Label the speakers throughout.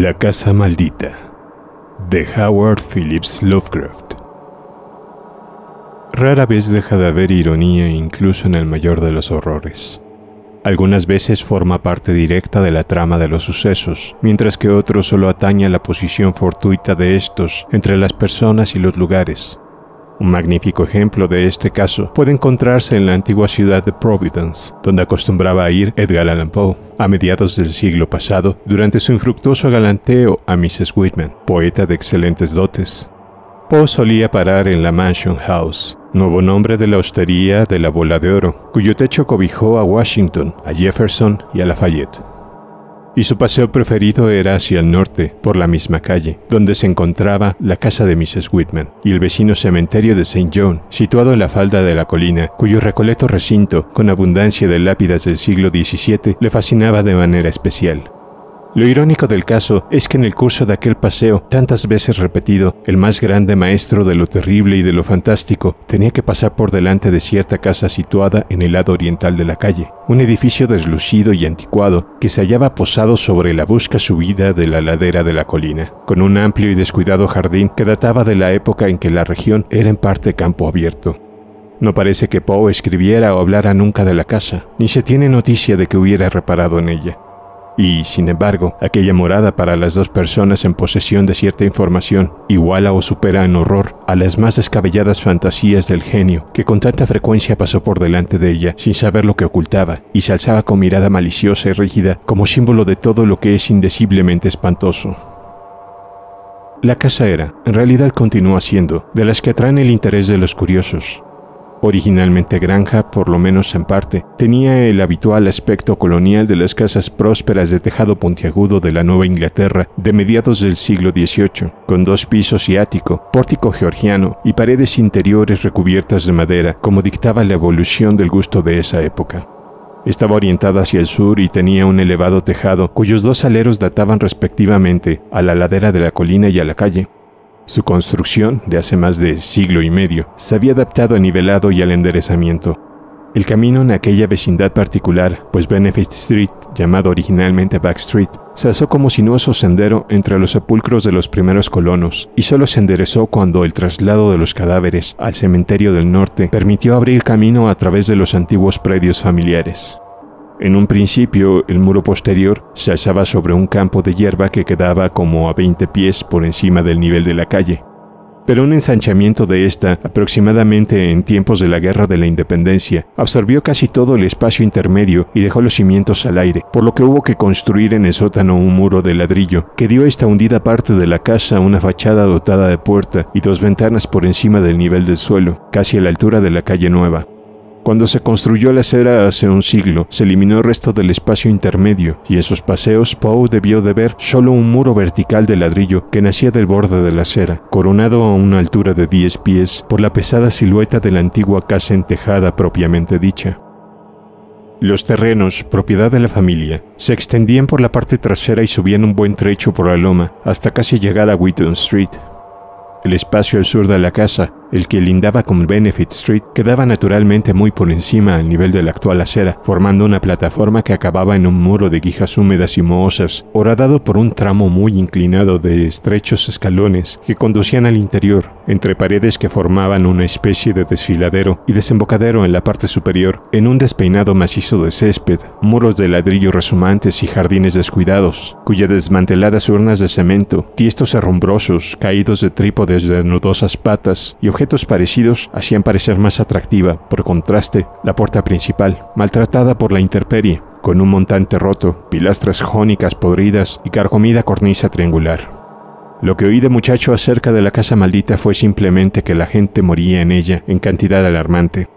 Speaker 1: La Casa Maldita de Howard Phillips Lovecraft. Rara vez deja de haber ironía incluso en el mayor de los horrores. Algunas veces forma parte directa de la trama de los sucesos, mientras que otros solo atañe a la posición fortuita de estos entre las personas y los lugares, un magnífico ejemplo de este caso puede encontrarse en la antigua ciudad de Providence, donde acostumbraba a ir Edgar Allan Poe a mediados del siglo pasado durante su infructuoso galanteo a Mrs. Whitman, poeta de excelentes dotes. Poe solía parar en la Mansion House, nuevo nombre de la hostería de la Bola de Oro, cuyo techo cobijó a Washington, a Jefferson y a Lafayette y su paseo preferido era hacia el norte, por la misma calle, donde se encontraba la casa de Mrs. Whitman y el vecino cementerio de St. John, situado en la falda de la colina, cuyo recoleto recinto, con abundancia de lápidas del siglo XVII, le fascinaba de manera especial. Lo irónico del caso es que en el curso de aquel paseo, tantas veces repetido, el más grande maestro de lo terrible y de lo fantástico tenía que pasar por delante de cierta casa situada en el lado oriental de la calle, un edificio deslucido y anticuado que se hallaba posado sobre la busca subida de la ladera de la colina, con un amplio y descuidado jardín que databa de la época en que la región era en parte campo abierto. No parece que Poe escribiera o hablara nunca de la casa, ni se tiene noticia de que hubiera reparado en ella. Y, sin embargo, aquella morada para las dos personas en posesión de cierta información iguala o supera en horror a las más descabelladas fantasías del genio que con tanta frecuencia pasó por delante de ella sin saber lo que ocultaba y se alzaba con mirada maliciosa y rígida como símbolo de todo lo que es indeciblemente espantoso. La casa era, en realidad continúa siendo, de las que atraen el interés de los curiosos, Originalmente granja, por lo menos en parte, tenía el habitual aspecto colonial de las casas prósperas de tejado puntiagudo de la Nueva Inglaterra de mediados del siglo XVIII, con dos pisos y ático, pórtico georgiano y paredes interiores recubiertas de madera, como dictaba la evolución del gusto de esa época. Estaba orientada hacia el sur y tenía un elevado tejado cuyos dos aleros databan respectivamente a la ladera de la colina y a la calle, su construcción, de hace más de siglo y medio, se había adaptado al nivelado y al enderezamiento. El camino en aquella vecindad particular, pues Benefit Street, llamado originalmente Back Street, se alzó como sinuoso sendero entre los sepulcros de los primeros colonos y solo se enderezó cuando el traslado de los cadáveres al cementerio del norte permitió abrir camino a través de los antiguos predios familiares. En un principio, el muro posterior se alzaba sobre un campo de hierba que quedaba como a 20 pies por encima del nivel de la calle. Pero un ensanchamiento de esta, aproximadamente en tiempos de la Guerra de la Independencia, absorbió casi todo el espacio intermedio y dejó los cimientos al aire, por lo que hubo que construir en el sótano un muro de ladrillo que dio a esta hundida parte de la casa una fachada dotada de puerta y dos ventanas por encima del nivel del suelo, casi a la altura de la calle nueva. Cuando se construyó la acera hace un siglo, se eliminó el resto del espacio intermedio y en sus paseos Poe debió de ver solo un muro vertical de ladrillo que nacía del borde de la acera, coronado a una altura de 10 pies por la pesada silueta de la antigua casa entejada propiamente dicha. Los terrenos, propiedad de la familia, se extendían por la parte trasera y subían un buen trecho por la loma hasta casi llegar a Wheaton Street. El espacio al sur de la casa el que lindaba con Benefit Street quedaba naturalmente muy por encima al nivel de la actual acera, formando una plataforma que acababa en un muro de guijas húmedas y mohosas, horadado por un tramo muy inclinado de estrechos escalones que conducían al interior, entre paredes que formaban una especie de desfiladero y desembocadero en la parte superior, en un despeinado macizo de césped, muros de ladrillo resumantes y jardines descuidados, cuyas desmanteladas urnas de cemento, tiestos herrumbrosos, caídos de trípodes de nudosas patas y objetos parecidos hacían parecer más atractiva, por contraste, la puerta principal, maltratada por la intemperie, con un montante roto, pilastras jónicas podridas y carcomida cornisa triangular. Lo que oí de muchacho acerca de la casa maldita fue simplemente que la gente moría en ella en cantidad alarmante.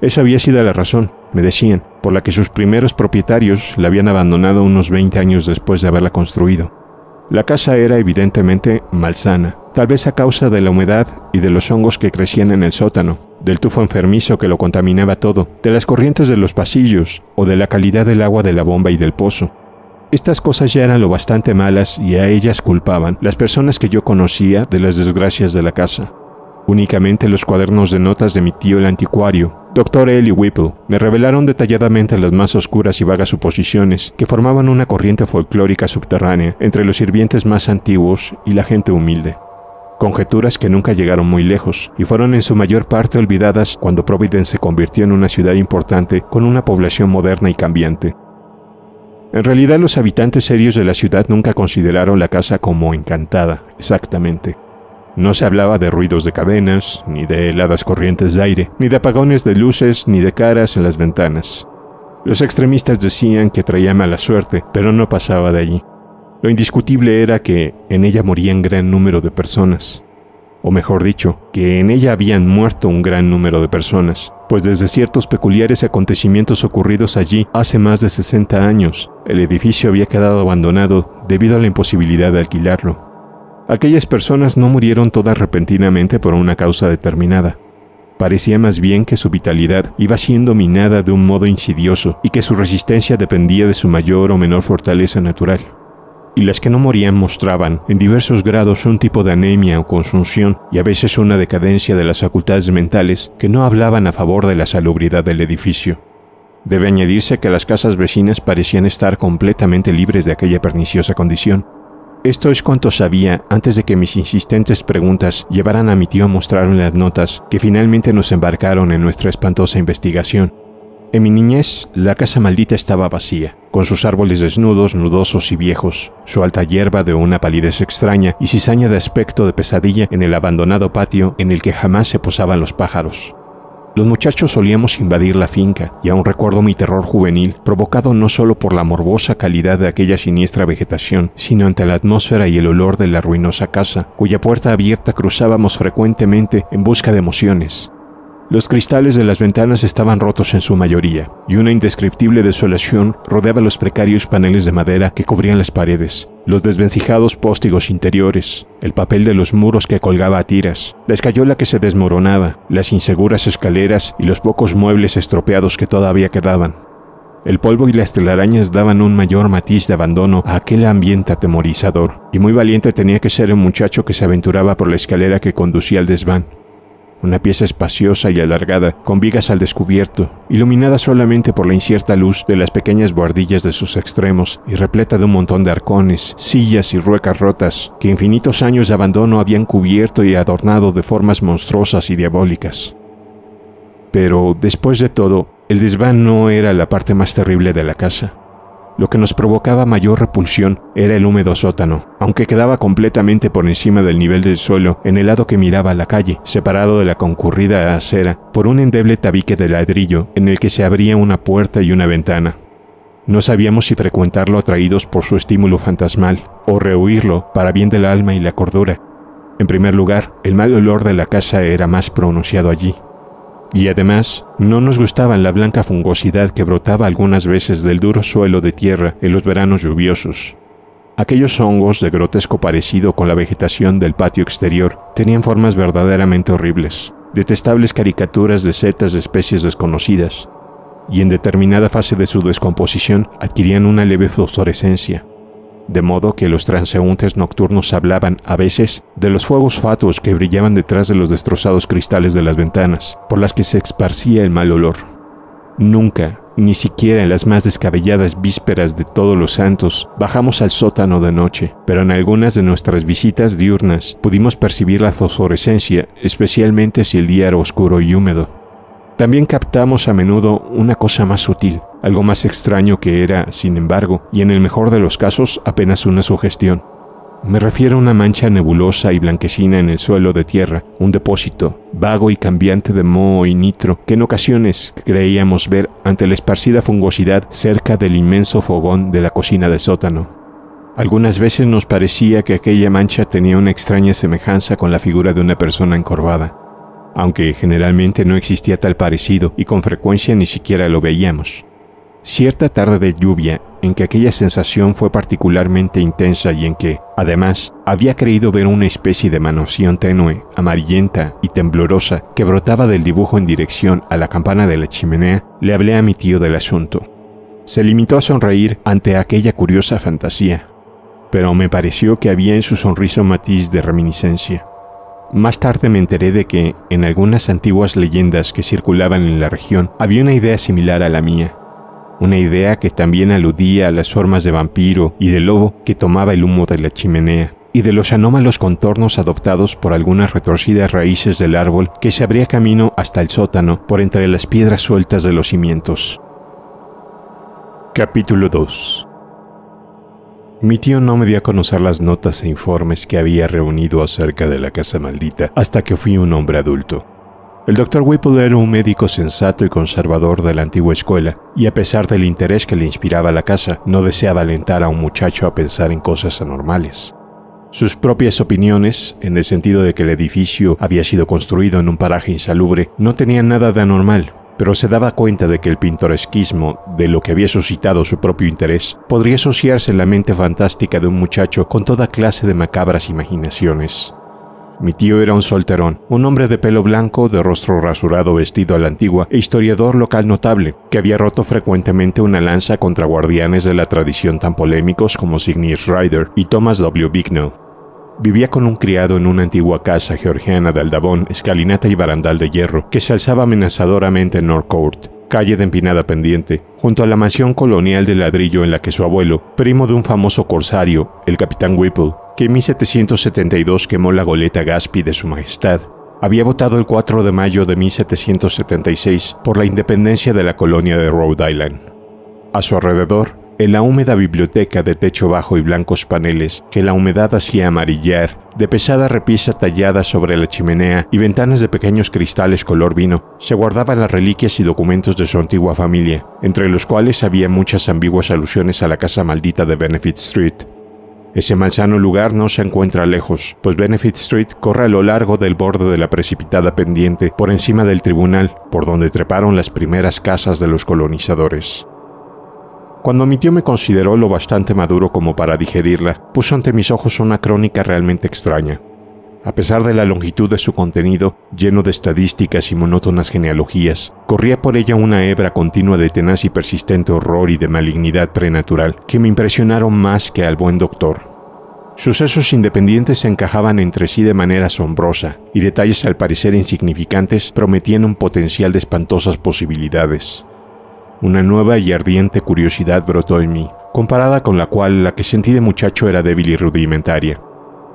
Speaker 1: Esa había sido la razón, me decían, por la que sus primeros propietarios la habían abandonado unos 20 años después de haberla construido. La casa era evidentemente malsana, tal vez a causa de la humedad y de los hongos que crecían en el sótano, del tufo enfermizo que lo contaminaba todo, de las corrientes de los pasillos o de la calidad del agua de la bomba y del pozo. Estas cosas ya eran lo bastante malas y a ellas culpaban las personas que yo conocía de las desgracias de la casa. Únicamente los cuadernos de notas de mi tío el anticuario, Dr. Ellie Whipple me revelaron detalladamente las más oscuras y vagas suposiciones que formaban una corriente folclórica subterránea entre los sirvientes más antiguos y la gente humilde. Conjeturas que nunca llegaron muy lejos y fueron en su mayor parte olvidadas cuando Providence se convirtió en una ciudad importante con una población moderna y cambiante. En realidad los habitantes serios de la ciudad nunca consideraron la casa como encantada, exactamente. No se hablaba de ruidos de cadenas, ni de heladas corrientes de aire, ni de apagones de luces, ni de caras en las ventanas. Los extremistas decían que traía mala suerte, pero no pasaba de allí. Lo indiscutible era que en ella morían gran número de personas. O mejor dicho, que en ella habían muerto un gran número de personas, pues desde ciertos peculiares acontecimientos ocurridos allí hace más de 60 años, el edificio había quedado abandonado debido a la imposibilidad de alquilarlo. Aquellas personas no murieron todas repentinamente por una causa determinada. Parecía más bien que su vitalidad iba siendo minada de un modo insidioso y que su resistencia dependía de su mayor o menor fortaleza natural. Y las que no morían mostraban, en diversos grados, un tipo de anemia o consunción y a veces una decadencia de las facultades mentales que no hablaban a favor de la salubridad del edificio. Debe añadirse que las casas vecinas parecían estar completamente libres de aquella perniciosa condición, esto es cuanto sabía antes de que mis insistentes preguntas llevaran a mi tío a mostrarme las notas que finalmente nos embarcaron en nuestra espantosa investigación. En mi niñez, la casa maldita estaba vacía, con sus árboles desnudos, nudosos y viejos, su alta hierba de una palidez extraña y cizaña de aspecto de pesadilla en el abandonado patio en el que jamás se posaban los pájaros. Los muchachos solíamos invadir la finca y aún recuerdo mi terror juvenil, provocado no solo por la morbosa calidad de aquella siniestra vegetación, sino ante la atmósfera y el olor de la ruinosa casa, cuya puerta abierta cruzábamos frecuentemente en busca de emociones. Los cristales de las ventanas estaban rotos en su mayoría, y una indescriptible desolación rodeaba los precarios paneles de madera que cubrían las paredes, los desvencijados póstigos interiores, el papel de los muros que colgaba a tiras, la escayola que se desmoronaba, las inseguras escaleras y los pocos muebles estropeados que todavía quedaban. El polvo y las telarañas daban un mayor matiz de abandono a aquel ambiente atemorizador, y muy valiente tenía que ser el muchacho que se aventuraba por la escalera que conducía al desván, una pieza espaciosa y alargada, con vigas al descubierto, iluminada solamente por la incierta luz de las pequeñas buhardillas de sus extremos y repleta de un montón de arcones, sillas y ruecas rotas que infinitos años de abandono habían cubierto y adornado de formas monstruosas y diabólicas. Pero, después de todo, el desván no era la parte más terrible de la casa. Lo que nos provocaba mayor repulsión era el húmedo sótano, aunque quedaba completamente por encima del nivel del suelo en el lado que miraba a la calle, separado de la concurrida acera por un endeble tabique de ladrillo en el que se abría una puerta y una ventana. No sabíamos si frecuentarlo atraídos por su estímulo fantasmal o rehuirlo para bien del alma y la cordura. En primer lugar, el mal olor de la casa era más pronunciado allí, y además, no nos gustaba la blanca fungosidad que brotaba algunas veces del duro suelo de tierra en los veranos lluviosos. Aquellos hongos de grotesco parecido con la vegetación del patio exterior tenían formas verdaderamente horribles, detestables caricaturas de setas de especies desconocidas, y en determinada fase de su descomposición adquirían una leve fosforescencia, de modo que los transeúntes nocturnos hablaban a veces de los fuegos fatuos que brillaban detrás de los destrozados cristales de las ventanas, por las que se esparcía el mal olor. Nunca, ni siquiera en las más descabelladas vísperas de todos los santos, bajamos al sótano de noche, pero en algunas de nuestras visitas diurnas pudimos percibir la fosforescencia, especialmente si el día era oscuro y húmedo. También captamos a menudo una cosa más sutil, algo más extraño que era, sin embargo, y en el mejor de los casos, apenas una sugestión. Me refiero a una mancha nebulosa y blanquecina en el suelo de tierra, un depósito, vago y cambiante de moho y nitro, que en ocasiones creíamos ver ante la esparcida fungosidad cerca del inmenso fogón de la cocina de sótano. Algunas veces nos parecía que aquella mancha tenía una extraña semejanza con la figura de una persona encorvada aunque generalmente no existía tal parecido y con frecuencia ni siquiera lo veíamos. Cierta tarde de lluvia en que aquella sensación fue particularmente intensa y en que, además, había creído ver una especie de manoción tenue, amarillenta y temblorosa que brotaba del dibujo en dirección a la campana de la chimenea, le hablé a mi tío del asunto. Se limitó a sonreír ante aquella curiosa fantasía, pero me pareció que había en su sonrisa un matiz de reminiscencia. Más tarde me enteré de que, en algunas antiguas leyendas que circulaban en la región, había una idea similar a la mía. Una idea que también aludía a las formas de vampiro y de lobo que tomaba el humo de la chimenea, y de los anómalos contornos adoptados por algunas retorcidas raíces del árbol que se abría camino hasta el sótano por entre las piedras sueltas de los cimientos. Capítulo 2 Mi tío no me dio a conocer las notas e informes que había reunido acerca de la casa maldita hasta que fui un hombre adulto. El doctor Whipple era un médico sensato y conservador de la antigua escuela, y a pesar del interés que le inspiraba la casa, no deseaba alentar a un muchacho a pensar en cosas anormales. Sus propias opiniones, en el sentido de que el edificio había sido construido en un paraje insalubre, no tenían nada de anormal, pero se daba cuenta de que el pintoresquismo de lo que había suscitado su propio interés podría asociarse en la mente fantástica de un muchacho con toda clase de macabras imaginaciones. Mi tío era un solterón, un hombre de pelo blanco, de rostro rasurado vestido a la antigua e historiador local notable, que había roto frecuentemente una lanza contra guardianes de la tradición tan polémicos como Signius Ryder y Thomas W. Bicknell. Vivía con un criado en una antigua casa georgiana de Aldabón, escalinata y barandal de hierro, que se alzaba amenazadoramente en North Court, calle de empinada pendiente, junto a la mansión colonial de ladrillo en la que su abuelo, primo de un famoso corsario, el capitán Whipple, que en 1772 quemó la goleta Gaspi de su majestad, había votado el 4 de mayo de 1776 por la independencia de la colonia de Rhode Island. A su alrededor, en la húmeda biblioteca de techo bajo y blancos paneles que la humedad hacía amarillar, de pesada repisa tallada sobre la chimenea y ventanas de pequeños cristales color vino, se guardaban las reliquias y documentos de su antigua familia, entre los cuales había muchas ambiguas alusiones a la casa maldita de Benefit Street. Ese malsano lugar no se encuentra lejos, pues Benefit Street corre a lo largo del borde de la precipitada pendiente por encima del tribunal, por donde treparon las primeras casas de los colonizadores. Cuando mi tío me consideró lo bastante maduro como para digerirla, puso ante mis ojos una crónica realmente extraña. A pesar de la longitud de su contenido, lleno de estadísticas y monótonas genealogías, corría por ella una hebra continua de tenaz y persistente horror y de malignidad prenatural que me impresionaron más que al buen doctor. Sucesos independientes se encajaban entre sí de manera asombrosa, y detalles al parecer insignificantes prometían un potencial de espantosas posibilidades. Una nueva y ardiente curiosidad brotó en mí, comparada con la cual la que sentí de muchacho era débil y rudimentaria.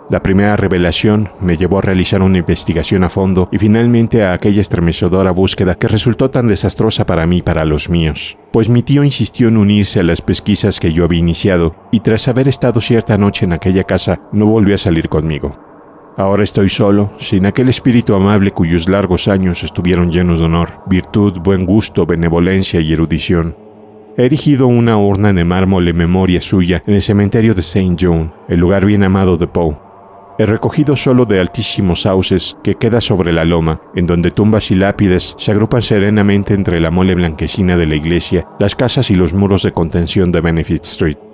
Speaker 1: La primera revelación me llevó a realizar una investigación a fondo y finalmente a aquella estremecedora búsqueda que resultó tan desastrosa para mí y para los míos, pues mi tío insistió en unirse a las pesquisas que yo había iniciado y tras haber estado cierta noche en aquella casa no volvió a salir conmigo. Ahora estoy solo, sin aquel espíritu amable cuyos largos años estuvieron llenos de honor, virtud, buen gusto, benevolencia y erudición. He erigido una urna de mármol en memoria suya en el cementerio de St. John, el lugar bien amado de Poe. He recogido solo de altísimos sauces que queda sobre la loma, en donde tumbas y lápides se agrupan serenamente entre la mole blanquecina de la iglesia, las casas y los muros de contención de Benefit Street.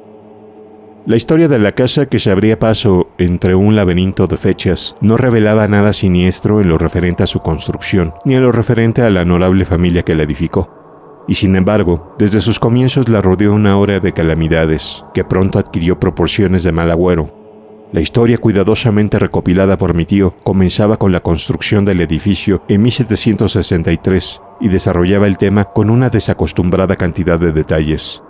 Speaker 1: La historia de la casa que se abría paso entre un laberinto de fechas no revelaba nada siniestro en lo referente a su construcción, ni en lo referente a la honorable familia que la edificó. Y sin embargo, desde sus comienzos la rodeó una hora de calamidades, que pronto adquirió proporciones de mal agüero. La historia cuidadosamente recopilada por mi tío comenzaba con la construcción del edificio en 1763 y desarrollaba el tema con una desacostumbrada cantidad de detalles.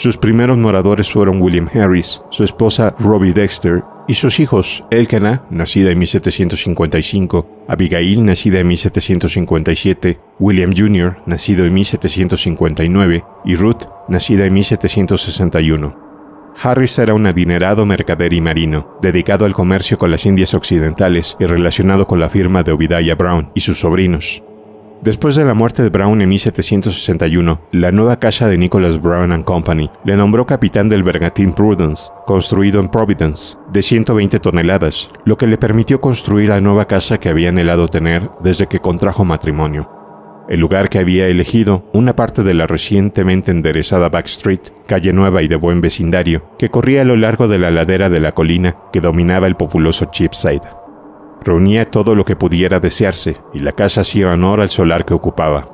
Speaker 1: Sus primeros moradores fueron William Harris, su esposa Robbie Dexter y sus hijos Elkanah, nacida en 1755, Abigail, nacida en 1757, William Jr., nacido en 1759, y Ruth, nacida en 1761. Harris era un adinerado mercader y marino, dedicado al comercio con las Indias Occidentales y relacionado con la firma de Obadiah Brown y sus sobrinos. Después de la muerte de Brown en 1761, la nueva casa de Nicholas Brown Company le nombró capitán del bergantín Prudence, construido en Providence, de 120 toneladas, lo que le permitió construir la nueva casa que había anhelado tener desde que contrajo matrimonio. El lugar que había elegido, una parte de la recientemente enderezada Back Street, calle nueva y de buen vecindario, que corría a lo largo de la ladera de la colina que dominaba el populoso Cheapside. Reunía todo lo que pudiera desearse, y la casa hacía honor al solar que ocupaba.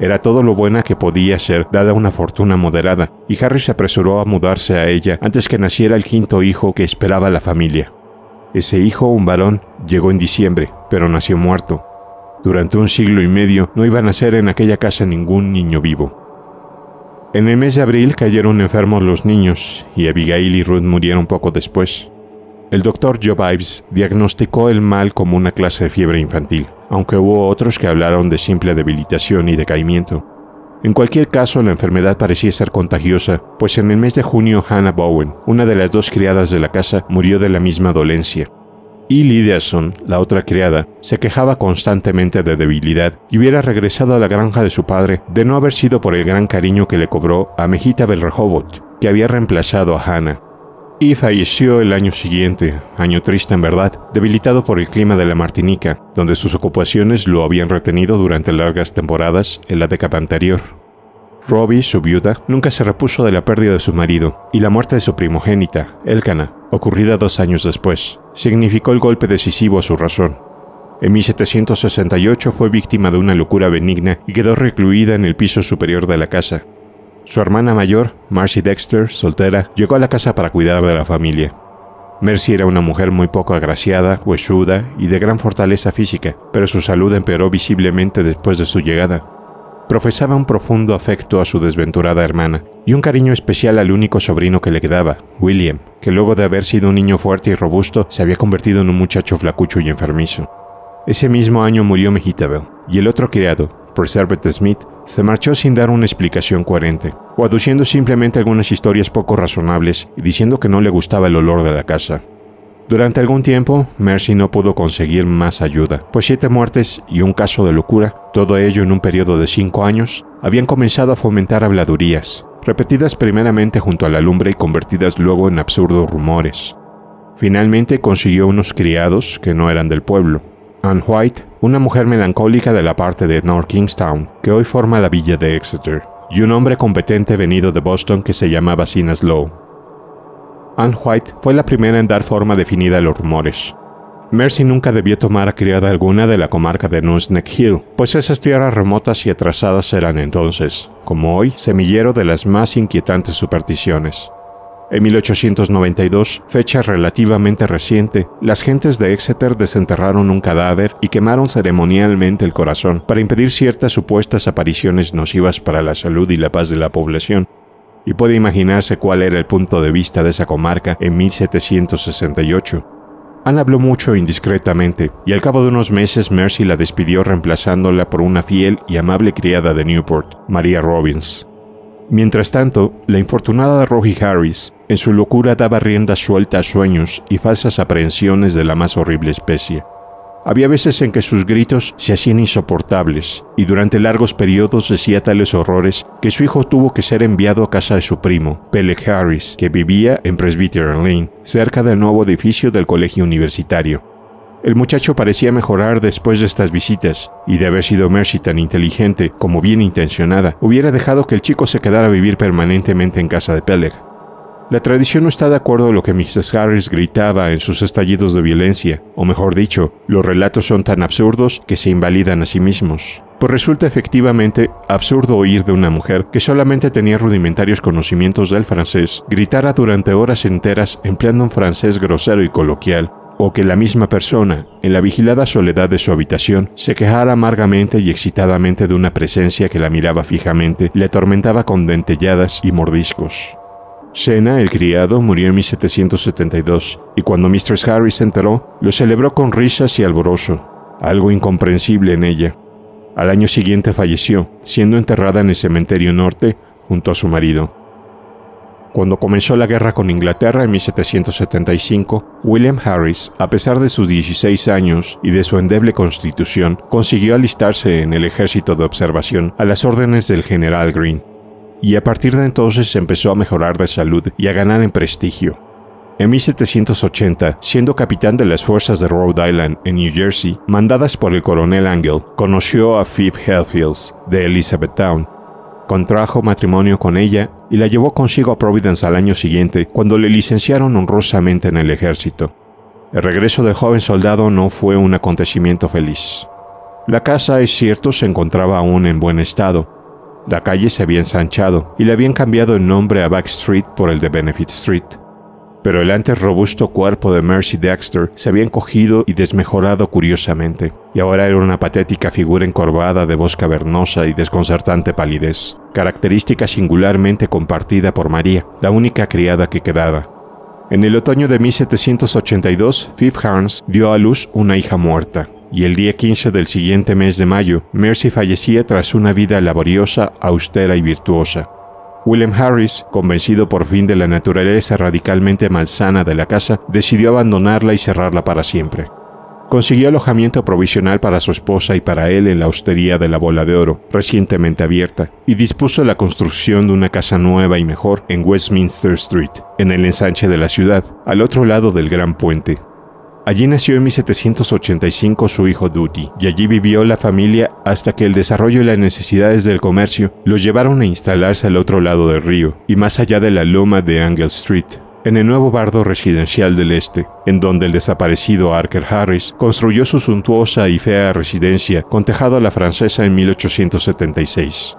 Speaker 1: Era todo lo buena que podía ser, dada una fortuna moderada, y Harry se apresuró a mudarse a ella antes que naciera el quinto hijo que esperaba la familia. Ese hijo, un varón, llegó en diciembre, pero nació muerto. Durante un siglo y medio no iba a nacer en aquella casa ningún niño vivo. En el mes de abril cayeron enfermos los niños y Abigail y Ruth murieron poco después. El doctor Joe Ives diagnosticó el mal como una clase de fiebre infantil, aunque hubo otros que hablaron de simple debilitación y decaimiento. En cualquier caso, la enfermedad parecía ser contagiosa, pues en el mes de junio Hannah Bowen, una de las dos criadas de la casa, murió de la misma dolencia. Y Lydiason, la otra criada, se quejaba constantemente de debilidad y hubiera regresado a la granja de su padre de no haber sido por el gran cariño que le cobró a Mejita Rehoboth, que había reemplazado a Hannah. Y falleció el año siguiente, año triste en verdad, debilitado por el clima de la Martinica, donde sus ocupaciones lo habían retenido durante largas temporadas en la década anterior. Robbie, su viuda, nunca se repuso de la pérdida de su marido, y la muerte de su primogénita, Elkanah, ocurrida dos años después, significó el golpe decisivo a su razón. En 1768 fue víctima de una locura benigna y quedó recluida en el piso superior de la casa, su hermana mayor, Marcy Dexter, soltera, llegó a la casa para cuidar de la familia. Mercy era una mujer muy poco agraciada, huesuda y de gran fortaleza física, pero su salud empeoró visiblemente después de su llegada. Profesaba un profundo afecto a su desventurada hermana y un cariño especial al único sobrino que le quedaba, William, que luego de haber sido un niño fuerte y robusto se había convertido en un muchacho flacucho y enfermizo. Ese mismo año murió Mehitabel, y el otro criado, Preservet Smith, se marchó sin dar una explicación coherente, o aduciendo simplemente algunas historias poco razonables y diciendo que no le gustaba el olor de la casa. Durante algún tiempo, Mercy no pudo conseguir más ayuda, pues siete muertes y un caso de locura, todo ello en un periodo de cinco años, habían comenzado a fomentar habladurías, repetidas primeramente junto a la lumbre y convertidas luego en absurdos rumores. Finalmente consiguió unos criados que no eran del pueblo, Anne White, una mujer melancólica de la parte de North Kingstown, que hoy forma la villa de Exeter, y un hombre competente venido de Boston que se llamaba Sinas Lowe. Anne White fue la primera en dar forma definida a los rumores. Mercy nunca debió tomar a criada alguna de la comarca de Nusneck Hill, pues esas tierras remotas y atrasadas eran entonces, como hoy, semillero de las más inquietantes supersticiones. En 1892, fecha relativamente reciente, las gentes de Exeter desenterraron un cadáver y quemaron ceremonialmente el corazón para impedir ciertas supuestas apariciones nocivas para la salud y la paz de la población. Y puede imaginarse cuál era el punto de vista de esa comarca en 1768. Anne habló mucho indiscretamente, y al cabo de unos meses Mercy la despidió reemplazándola por una fiel y amable criada de Newport, María Robbins. Mientras tanto, la infortunada Rogie Harris, en su locura daba rienda suelta a sueños y falsas aprehensiones de la más horrible especie. Había veces en que sus gritos se hacían insoportables y durante largos periodos decía tales horrores que su hijo tuvo que ser enviado a casa de su primo, Peleg Harris, que vivía en Presbyterian Lane, cerca del nuevo edificio del colegio universitario. El muchacho parecía mejorar después de estas visitas, y de haber sido Mercy tan inteligente como bien intencionada, hubiera dejado que el chico se quedara a vivir permanentemente en casa de Peleg. La tradición no está de acuerdo con lo que Mrs. Harris gritaba en sus estallidos de violencia, o mejor dicho, los relatos son tan absurdos que se invalidan a sí mismos. Pues resulta efectivamente absurdo oír de una mujer que solamente tenía rudimentarios conocimientos del francés gritara durante horas enteras empleando un francés grosero y coloquial o que la misma persona, en la vigilada soledad de su habitación, se quejara amargamente y excitadamente de una presencia que la miraba fijamente, le atormentaba con dentelladas y mordiscos. Sena, el criado, murió en 1772, y cuando Mistress Harris se enteró, lo celebró con risas y alborozo, algo incomprensible en ella. Al año siguiente falleció, siendo enterrada en el cementerio norte junto a su marido. Cuando comenzó la guerra con Inglaterra en 1775, William Harris, a pesar de sus 16 años y de su endeble constitución, consiguió alistarse en el ejército de observación a las órdenes del general Green, y a partir de entonces empezó a mejorar de salud y a ganar en prestigio. En 1780, siendo capitán de las fuerzas de Rhode Island en New Jersey, mandadas por el coronel Angell, conoció a Phoebe Hellfields de Elizabethtown, contrajo matrimonio con ella y la llevó consigo a Providence al año siguiente, cuando le licenciaron honrosamente en el ejército. El regreso del joven soldado no fue un acontecimiento feliz. La casa, es cierto, se encontraba aún en buen estado. La calle se había ensanchado y le habían cambiado el nombre a Back Street por el de Benefit Street. Pero el antes robusto cuerpo de Mercy Dexter se había encogido y desmejorado curiosamente, y ahora era una patética figura encorvada de voz cavernosa y desconcertante palidez, característica singularmente compartida por María, la única criada que quedaba. En el otoño de 1782, Fifth Harns dio a luz una hija muerta, y el día 15 del siguiente mes de mayo, Mercy fallecía tras una vida laboriosa, austera y virtuosa. William Harris, convencido por fin de la naturaleza radicalmente malsana de la casa, decidió abandonarla y cerrarla para siempre. Consiguió alojamiento provisional para su esposa y para él en la hostería de la Bola de Oro, recientemente abierta, y dispuso la construcción de una casa nueva y mejor en Westminster Street, en el ensanche de la ciudad, al otro lado del Gran Puente, Allí nació en 1785 su hijo Duty, y allí vivió la familia hasta que el desarrollo y las necesidades del comercio los llevaron a instalarse al otro lado del río, y más allá de la loma de Angle Street, en el nuevo bardo residencial del este, en donde el desaparecido Archer Harris construyó su suntuosa y fea residencia con tejado a la francesa en 1876.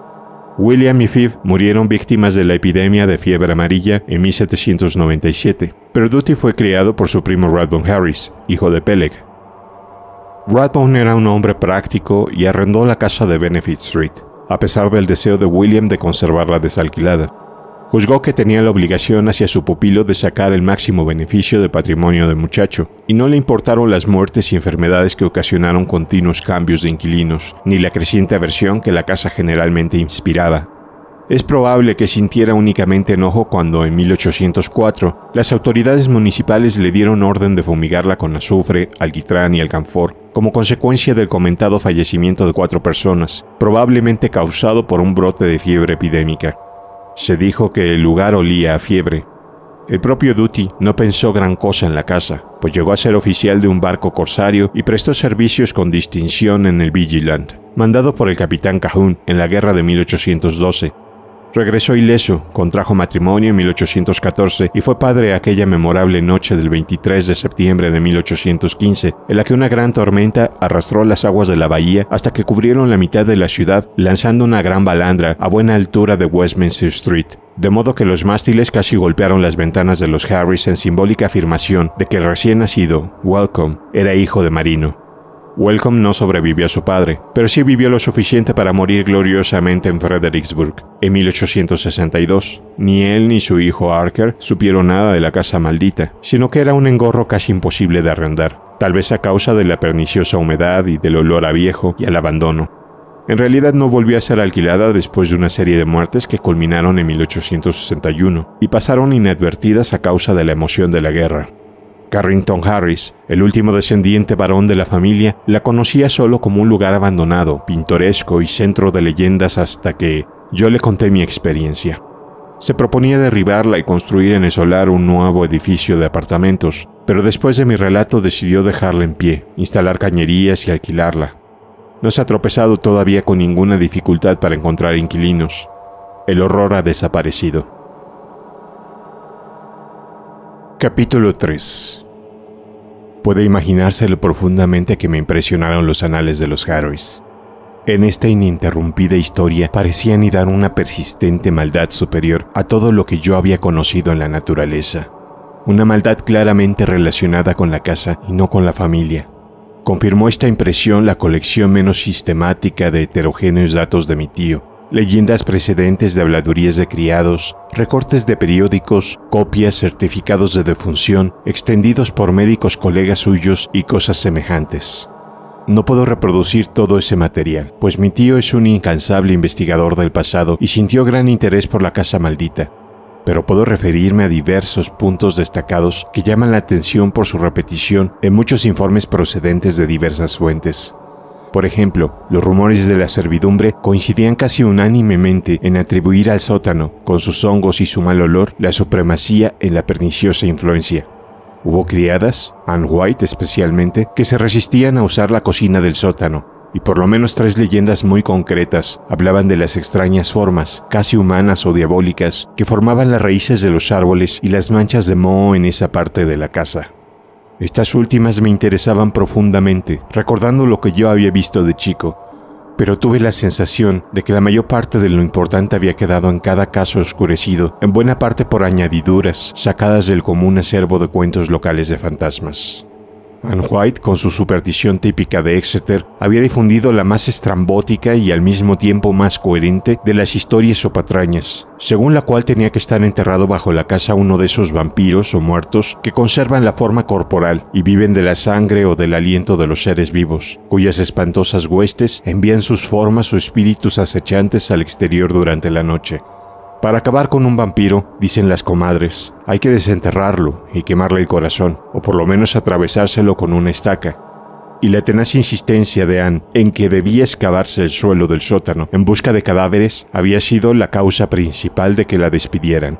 Speaker 1: William y Phoebe murieron víctimas de la epidemia de fiebre amarilla en 1797, pero Duty fue criado por su primo Radbone Harris, hijo de Peleg. Radbone era un hombre práctico y arrendó la casa de Benefit Street, a pesar del deseo de William de conservarla desalquilada. Juzgó que tenía la obligación hacia su pupilo de sacar el máximo beneficio del patrimonio del muchacho, y no le importaron las muertes y enfermedades que ocasionaron continuos cambios de inquilinos, ni la creciente aversión que la casa generalmente inspiraba. Es probable que sintiera únicamente enojo cuando en 1804 las autoridades municipales le dieron orden de fumigarla con azufre, alquitrán y alcanfor como consecuencia del comentado fallecimiento de cuatro personas, probablemente causado por un brote de fiebre epidémica. Se dijo que el lugar olía a fiebre. El propio Duty no pensó gran cosa en la casa, pues llegó a ser oficial de un barco corsario y prestó servicios con distinción en el Vigilant, mandado por el capitán Cahun en la guerra de 1812, Regresó ileso, contrajo matrimonio en 1814 y fue padre aquella memorable noche del 23 de septiembre de 1815, en la que una gran tormenta arrastró las aguas de la bahía hasta que cubrieron la mitad de la ciudad, lanzando una gran balandra a buena altura de Westminster Street, de modo que los mástiles casi golpearon las ventanas de los Harris en simbólica afirmación de que el recién nacido, Welcome, era hijo de marino. Welcome no sobrevivió a su padre, pero sí vivió lo suficiente para morir gloriosamente en Fredericksburg en 1862. Ni él ni su hijo Archer supieron nada de la casa maldita, sino que era un engorro casi imposible de arrendar, tal vez a causa de la perniciosa humedad y del olor a viejo y al abandono. En realidad no volvió a ser alquilada después de una serie de muertes que culminaron en 1861 y pasaron inadvertidas a causa de la emoción de la guerra. Carrington Harris, el último descendiente varón de la familia, la conocía solo como un lugar abandonado, pintoresco y centro de leyendas hasta que yo le conté mi experiencia. Se proponía derribarla y construir en el solar un nuevo edificio de apartamentos, pero después de mi relato decidió dejarla en pie, instalar cañerías y alquilarla. No se ha tropezado todavía con ninguna dificultad para encontrar inquilinos. El horror ha desaparecido. Capítulo 3 Puede imaginarse lo profundamente que me impresionaron los anales de los Harris. En esta ininterrumpida historia parecían anidar una persistente maldad superior a todo lo que yo había conocido en la naturaleza. Una maldad claramente relacionada con la casa y no con la familia. Confirmó esta impresión la colección menos sistemática de heterogéneos datos de mi tío, leyendas precedentes de habladurías de criados, recortes de periódicos, copias, certificados de defunción, extendidos por médicos colegas suyos y cosas semejantes. No puedo reproducir todo ese material, pues mi tío es un incansable investigador del pasado y sintió gran interés por la casa maldita, pero puedo referirme a diversos puntos destacados que llaman la atención por su repetición en muchos informes procedentes de diversas fuentes. Por ejemplo, los rumores de la servidumbre coincidían casi unánimemente en atribuir al sótano, con sus hongos y su mal olor, la supremacía en la perniciosa influencia. Hubo criadas, Anne White especialmente, que se resistían a usar la cocina del sótano, y por lo menos tres leyendas muy concretas hablaban de las extrañas formas, casi humanas o diabólicas, que formaban las raíces de los árboles y las manchas de moho en esa parte de la casa. Estas últimas me interesaban profundamente, recordando lo que yo había visto de chico. pero tuve la sensación de que la mayor parte de lo importante había quedado en cada caso oscurecido, en buena parte por añadiduras sacadas del común acervo de cuentos locales de fantasmas. Anne White, con su superstición típica de Exeter, había difundido la más estrambótica y al mismo tiempo más coherente de las historias o patrañas, según la cual tenía que estar enterrado bajo la casa uno de esos vampiros o muertos que conservan la forma corporal y viven de la sangre o del aliento de los seres vivos, cuyas espantosas huestes envían sus formas o espíritus acechantes al exterior durante la noche. Para acabar con un vampiro, dicen las comadres, hay que desenterrarlo y quemarle el corazón, o por lo menos atravesárselo con una estaca. Y la tenaz insistencia de Anne en que debía excavarse el suelo del sótano en busca de cadáveres había sido la causa principal de que la despidieran.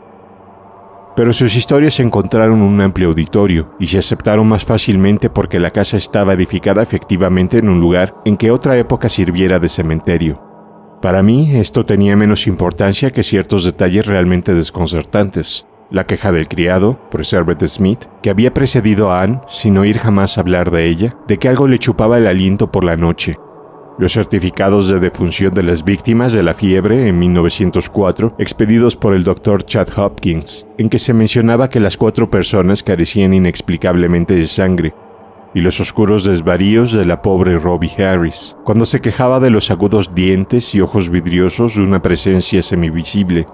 Speaker 1: Pero sus historias encontraron un amplio auditorio y se aceptaron más fácilmente porque la casa estaba edificada efectivamente en un lugar en que otra época sirviera de cementerio. Para mí esto tenía menos importancia que ciertos detalles realmente desconcertantes. La queja del criado, Preserved Smith, que había precedido a Anne sin oír jamás hablar de ella, de que algo le chupaba el aliento por la noche. Los certificados de defunción de las víctimas de la fiebre en 1904, expedidos por el Dr. Chad Hopkins, en que se mencionaba que las cuatro personas carecían inexplicablemente de sangre, y los oscuros desvaríos de la pobre Robbie Harris, cuando se quejaba de los agudos dientes y ojos vidriosos de una presencia semivisible.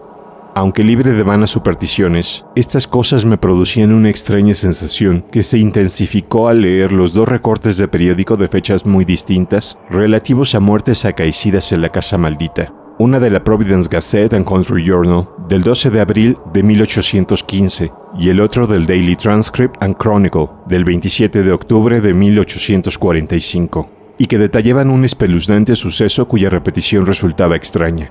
Speaker 1: Aunque libre de vanas supersticiones, estas cosas me producían una extraña sensación que se intensificó al leer los dos recortes de periódico de fechas muy distintas relativos a muertes acaecidas en la casa maldita una de la Providence Gazette and Country Journal del 12 de abril de 1815 y el otro del Daily Transcript and Chronicle del 27 de octubre de 1845, y que detallaban un espeluznante suceso cuya repetición resultaba extraña.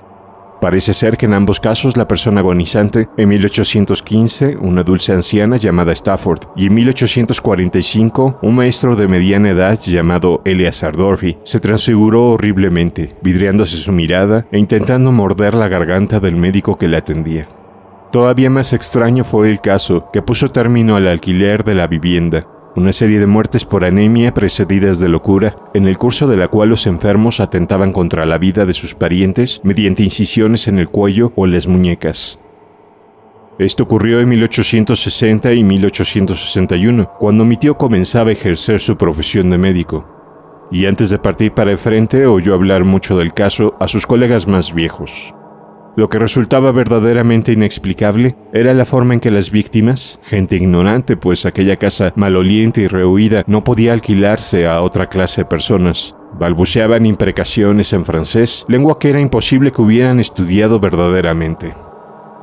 Speaker 1: Parece ser que en ambos casos la persona agonizante, en 1815 una dulce anciana llamada Stafford y en 1845 un maestro de mediana edad llamado Eleazar Dorothy, se transfiguró horriblemente, vidriándose su mirada e intentando morder la garganta del médico que le atendía. Todavía más extraño fue el caso que puso término al alquiler de la vivienda, una serie de muertes por anemia precedidas de locura, en el curso de la cual los enfermos atentaban contra la vida de sus parientes mediante incisiones en el cuello o las muñecas. Esto ocurrió en 1860 y 1861, cuando mi tío comenzaba a ejercer su profesión de médico. Y antes de partir para el frente oyó hablar mucho del caso a sus colegas más viejos. Lo que resultaba verdaderamente inexplicable era la forma en que las víctimas, gente ignorante, pues aquella casa maloliente y rehuida no podía alquilarse a otra clase de personas, balbuceaban imprecaciones en francés, lengua que era imposible que hubieran estudiado verdaderamente.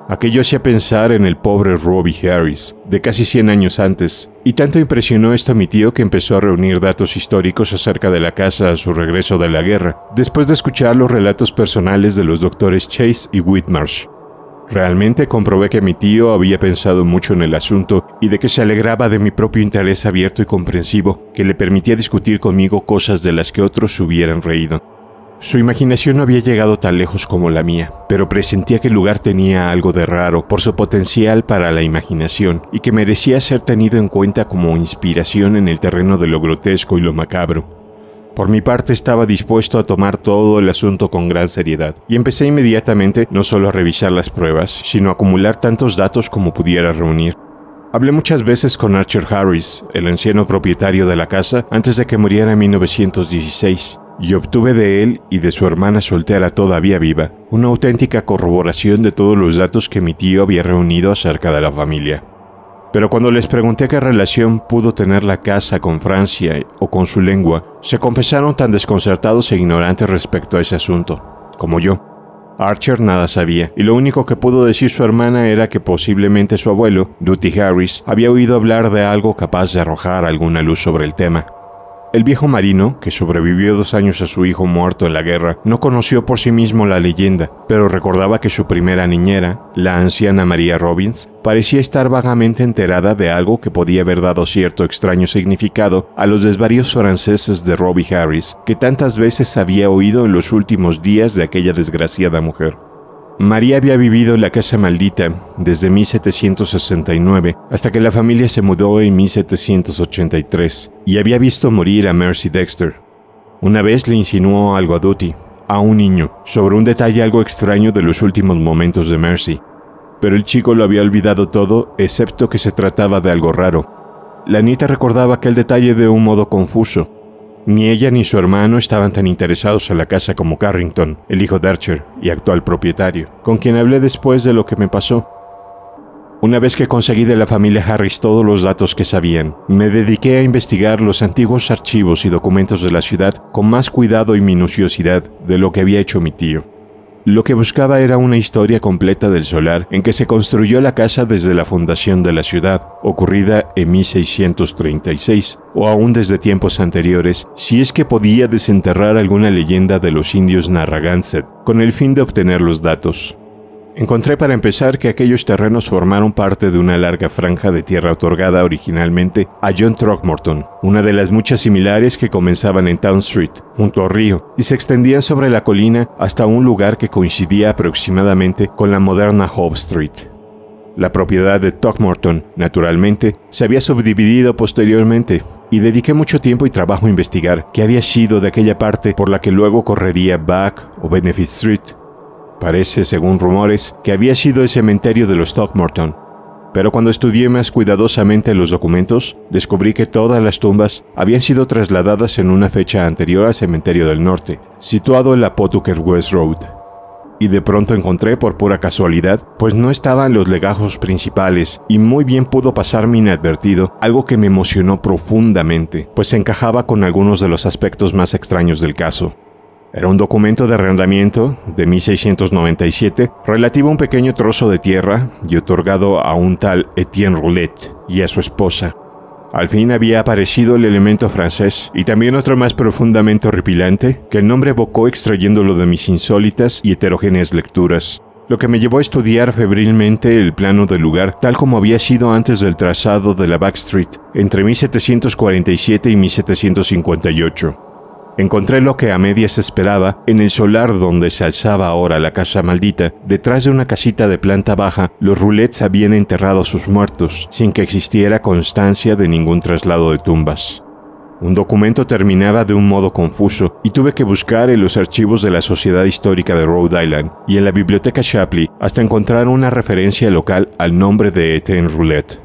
Speaker 1: Aquello hacía pensar en el pobre Robbie Harris, de casi 100 años antes, y tanto impresionó esto a mi tío que empezó a reunir datos históricos acerca de la casa a su regreso de la guerra, después de escuchar los relatos personales de los doctores Chase y Whitmarsh. Realmente comprobé que mi tío había pensado mucho en el asunto y de que se alegraba de mi propio interés abierto y comprensivo, que le permitía discutir conmigo cosas de las que otros hubieran reído. Su imaginación no había llegado tan lejos como la mía, pero presentía que el lugar tenía algo de raro por su potencial para la imaginación y que merecía ser tenido en cuenta como inspiración en el terreno de lo grotesco y lo macabro. Por mi parte estaba dispuesto a tomar todo el asunto con gran seriedad y empecé inmediatamente no solo a revisar las pruebas, sino a acumular tantos datos como pudiera reunir. Hablé muchas veces con Archer Harris, el anciano propietario de la casa, antes de que muriera en 1916, y obtuve de él y de su hermana soltera todavía viva una auténtica corroboración de todos los datos que mi tío había reunido acerca de la familia. Pero cuando les pregunté qué relación pudo tener la casa con Francia o con su lengua, se confesaron tan desconcertados e ignorantes respecto a ese asunto, como yo. Archer nada sabía, y lo único que pudo decir su hermana era que posiblemente su abuelo, Duty Harris, había oído hablar de algo capaz de arrojar alguna luz sobre el tema. El viejo marino, que sobrevivió dos años a su hijo muerto en la guerra, no conoció por sí mismo la leyenda, pero recordaba que su primera niñera, la anciana María Robbins, parecía estar vagamente enterada de algo que podía haber dado cierto extraño significado a los desvaríos franceses de Robbie Harris, que tantas veces había oído en los últimos días de aquella desgraciada mujer. María había vivido en la casa maldita desde 1769 hasta que la familia se mudó en 1783 y había visto morir a Mercy Dexter. Una vez le insinuó algo a Duty, a un niño sobre un detalle algo extraño de los últimos momentos de Mercy. Pero el chico lo había olvidado todo, excepto que se trataba de algo raro. La nieta recordaba aquel detalle de un modo confuso. Ni ella ni su hermano estaban tan interesados en la casa como Carrington, el hijo de Archer y actual propietario, con quien hablé después de lo que me pasó. Una vez que conseguí de la familia Harris todos los datos que sabían, me dediqué a investigar los antiguos archivos y documentos de la ciudad con más cuidado y minuciosidad de lo que había hecho mi tío. Lo que buscaba era una historia completa del solar en que se construyó la casa desde la fundación de la ciudad, ocurrida en 1636, o aún desde tiempos anteriores, si es que podía desenterrar alguna leyenda de los indios Narragansett, con el fin de obtener los datos. Encontré para empezar que aquellos terrenos formaron parte de una larga franja de tierra otorgada originalmente a John Throckmorton, una de las muchas similares que comenzaban en Town Street, junto al río, y se extendían sobre la colina hasta un lugar que coincidía aproximadamente con la moderna Hope Street. La propiedad de Throckmorton, naturalmente, se había subdividido posteriormente, y dediqué mucho tiempo y trabajo a investigar qué había sido de aquella parte por la que luego correría Back o Benefit Street, Parece, según rumores, que había sido el cementerio de los Stockmorton, pero cuando estudié más cuidadosamente los documentos, descubrí que todas las tumbas habían sido trasladadas en una fecha anterior al cementerio del norte, situado en la Pawtucket West Road. Y de pronto encontré por pura casualidad, pues no estaban los legajos principales y muy bien pudo pasarme inadvertido, algo que me emocionó profundamente, pues encajaba con algunos de los aspectos más extraños del caso. Era un documento de arrendamiento de 1697 relativo a un pequeño trozo de tierra y otorgado a un tal Etienne Roulette y a su esposa. Al fin había aparecido el elemento francés y también otro más profundamente horripilante que el nombre evocó extrayéndolo de mis insólitas y heterogéneas lecturas, lo que me llevó a estudiar febrilmente el plano del lugar tal como había sido antes del trazado de la Back Street entre 1747 y 1758. Encontré lo que a medias esperaba en el solar donde se alzaba ahora la casa maldita. Detrás de una casita de planta baja, los roulettes habían enterrado a sus muertos, sin que existiera constancia de ningún traslado de tumbas. Un documento terminaba de un modo confuso y tuve que buscar en los archivos de la Sociedad Histórica de Rhode Island y en la Biblioteca Shapley hasta encontrar una referencia local al nombre de Etienne Roulette.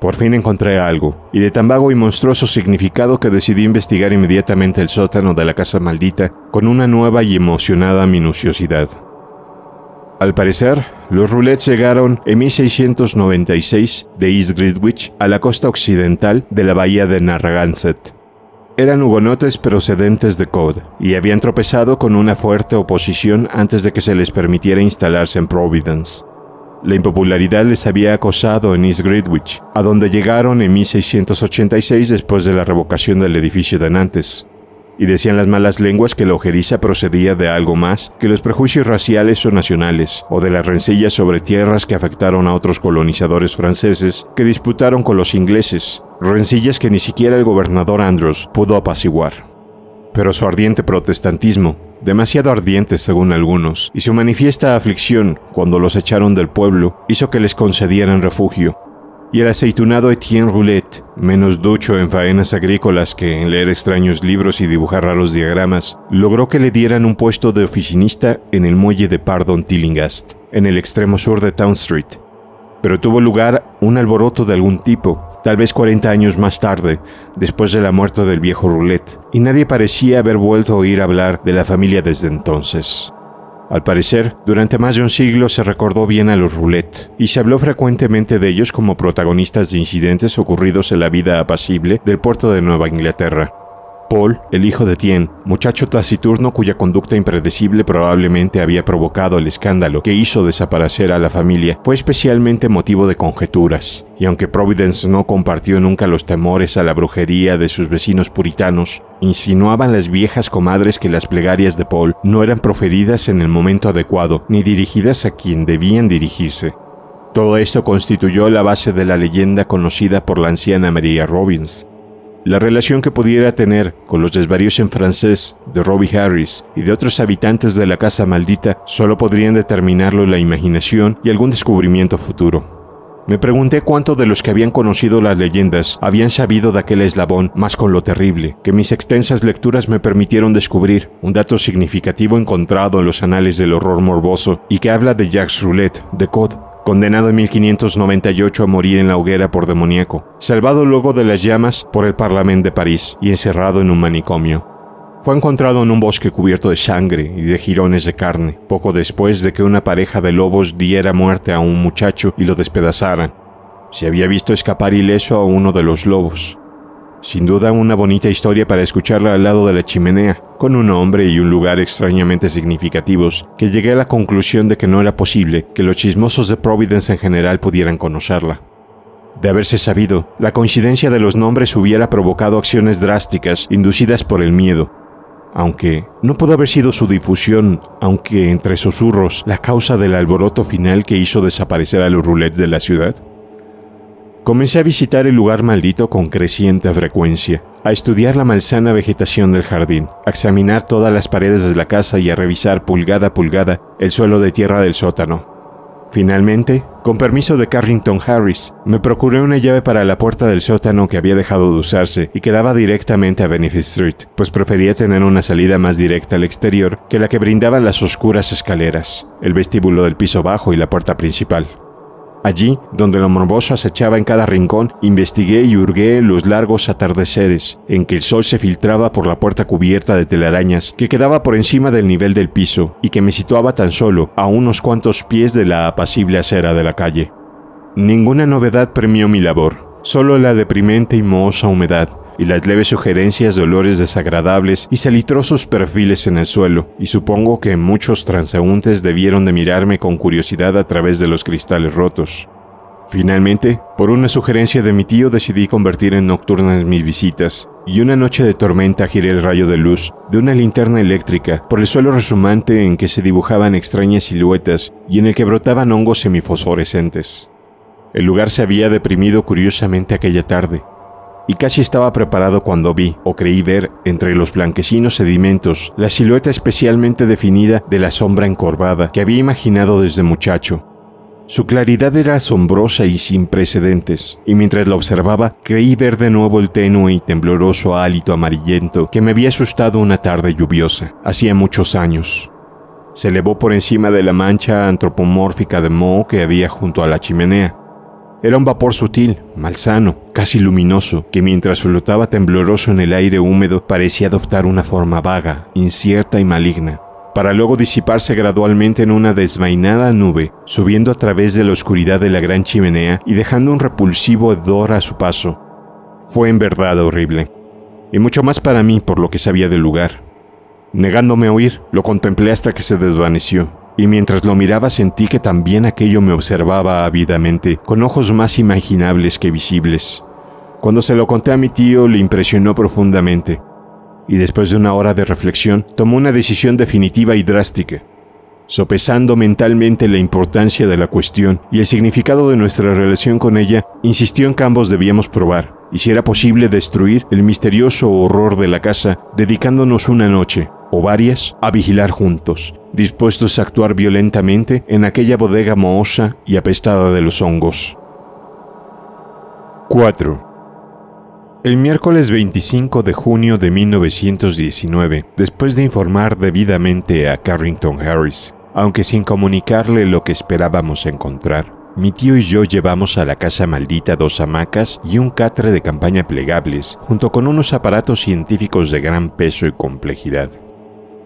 Speaker 1: Por fin encontré algo, y de tan vago y monstruoso significado que decidí investigar inmediatamente el sótano de la casa maldita con una nueva y emocionada minuciosidad. Al parecer, los roulettes llegaron en 1696 de East Greenwich a la costa occidental de la bahía de Narragansett. Eran hugonotes procedentes de Code y habían tropezado con una fuerte oposición antes de que se les permitiera instalarse en Providence. La impopularidad les había acosado en East Greenwich, a donde llegaron en 1686 después de la revocación del edificio de Nantes. Y decían las malas lenguas que la ojeriza procedía de algo más que los prejuicios raciales o nacionales, o de las rencillas sobre tierras que afectaron a otros colonizadores franceses que disputaron con los ingleses, rencillas que ni siquiera el gobernador Andros pudo apaciguar. Pero su ardiente protestantismo, demasiado ardientes según algunos, y su manifiesta aflicción cuando los echaron del pueblo hizo que les concedieran refugio. Y el aceitunado Etienne Roulette, menos ducho en faenas agrícolas que en leer extraños libros y dibujar raros diagramas, logró que le dieran un puesto de oficinista en el muelle de Pardon Tillingast, en el extremo sur de Town Street. Pero tuvo lugar un alboroto de algún tipo, tal vez 40 años más tarde, después de la muerte del viejo Roulette, y nadie parecía haber vuelto a oír hablar de la familia desde entonces. Al parecer, durante más de un siglo se recordó bien a los Roulette, y se habló frecuentemente de ellos como protagonistas de incidentes ocurridos en la vida apacible del puerto de Nueva Inglaterra. Paul, el hijo de Tien, muchacho taciturno cuya conducta impredecible probablemente había provocado el escándalo que hizo desaparecer a la familia, fue especialmente motivo de conjeturas. Y aunque Providence no compartió nunca los temores a la brujería de sus vecinos puritanos, insinuaban las viejas comadres que las plegarias de Paul no eran proferidas en el momento adecuado ni dirigidas a quien debían dirigirse. Todo esto constituyó la base de la leyenda conocida por la anciana María Robbins, la relación que pudiera tener con los desvaríos en francés de Robbie Harris y de otros habitantes de la casa maldita solo podrían determinarlo la imaginación y algún descubrimiento futuro. Me pregunté cuánto de los que habían conocido las leyendas habían sabido de aquel eslabón, más con lo terrible, que mis extensas lecturas me permitieron descubrir, un dato significativo encontrado en los anales del horror morboso y que habla de Jacques Roulette, de Code, condenado en 1598 a morir en la hoguera por demoníaco, salvado luego de las llamas por el Parlamento de París y encerrado en un manicomio. Fue encontrado en un bosque cubierto de sangre y de jirones de carne, poco después de que una pareja de lobos diera muerte a un muchacho y lo despedazaran. Se había visto escapar ileso a uno de los lobos. Sin duda una bonita historia para escucharla al lado de la chimenea, con un nombre y un lugar extrañamente significativos, que llegué a la conclusión de que no era posible que los chismosos de Providence en general pudieran conocerla. De haberse sabido, la coincidencia de los nombres hubiera provocado acciones drásticas inducidas por el miedo, aunque no pudo haber sido su difusión, aunque entre susurros, la causa del alboroto final que hizo desaparecer a los roulettes de la ciudad. Comencé a visitar el lugar maldito con creciente frecuencia, a estudiar la malsana vegetación del jardín, a examinar todas las paredes de la casa y a revisar pulgada a pulgada el suelo de tierra del sótano, Finalmente, con permiso de Carrington Harris, me procuré una llave para la puerta del sótano que había dejado de usarse y que daba directamente a Benefit Street, pues prefería tener una salida más directa al exterior que la que brindaban las oscuras escaleras, el vestíbulo del piso bajo y la puerta principal. Allí, donde lo morboso acechaba en cada rincón, investigué y hurgué los largos atardeceres, en que el sol se filtraba por la puerta cubierta de telarañas que quedaba por encima del nivel del piso y que me situaba tan solo a unos cuantos pies de la apacible acera de la calle. Ninguna novedad premió mi labor, solo la deprimente y mohosa humedad, y las leves sugerencias de olores desagradables y salitrosos perfiles en el suelo, y supongo que muchos transeúntes debieron de mirarme con curiosidad a través de los cristales rotos. Finalmente, por una sugerencia de mi tío decidí convertir en nocturnas mis visitas, y una noche de tormenta giré el rayo de luz de una linterna eléctrica por el suelo resumante en que se dibujaban extrañas siluetas y en el que brotaban hongos semifosforescentes. El lugar se había deprimido curiosamente aquella tarde, y casi estaba preparado cuando vi, o creí ver, entre los blanquecinos sedimentos, la silueta especialmente definida de la sombra encorvada que había imaginado desde muchacho. Su claridad era asombrosa y sin precedentes, y mientras la observaba creí ver de nuevo el tenue y tembloroso hálito amarillento que me había asustado una tarde lluviosa, hacía muchos años. Se elevó por encima de la mancha antropomórfica de moho que había junto a la chimenea, era un vapor sutil, malsano, casi luminoso, que mientras flotaba tembloroso en el aire húmedo parecía adoptar una forma vaga, incierta y maligna, para luego disiparse gradualmente en una desvainada nube, subiendo a través de la oscuridad de la gran chimenea y dejando un repulsivo hedor a su paso. Fue en verdad horrible, y mucho más para mí por lo que sabía del lugar. Negándome a oír, lo contemplé hasta que se desvaneció, y mientras lo miraba sentí que también aquello me observaba ávidamente, con ojos más imaginables que visibles. Cuando se lo conté a mi tío le impresionó profundamente, y después de una hora de reflexión tomó una decisión definitiva y drástica. Sopesando mentalmente la importancia de la cuestión y el significado de nuestra relación con ella, insistió en que ambos debíamos probar, y si era posible destruir el misterioso horror de la casa, dedicándonos una noche, o varias, a vigilar juntos, dispuestos a actuar violentamente en aquella bodega mohosa y apestada de los hongos. 4. El miércoles 25 de junio de 1919, después de informar debidamente a Carrington Harris, aunque sin comunicarle lo que esperábamos encontrar, mi tío y yo llevamos a la casa maldita dos hamacas y un catre de campaña plegables, junto con unos aparatos científicos de gran peso y complejidad.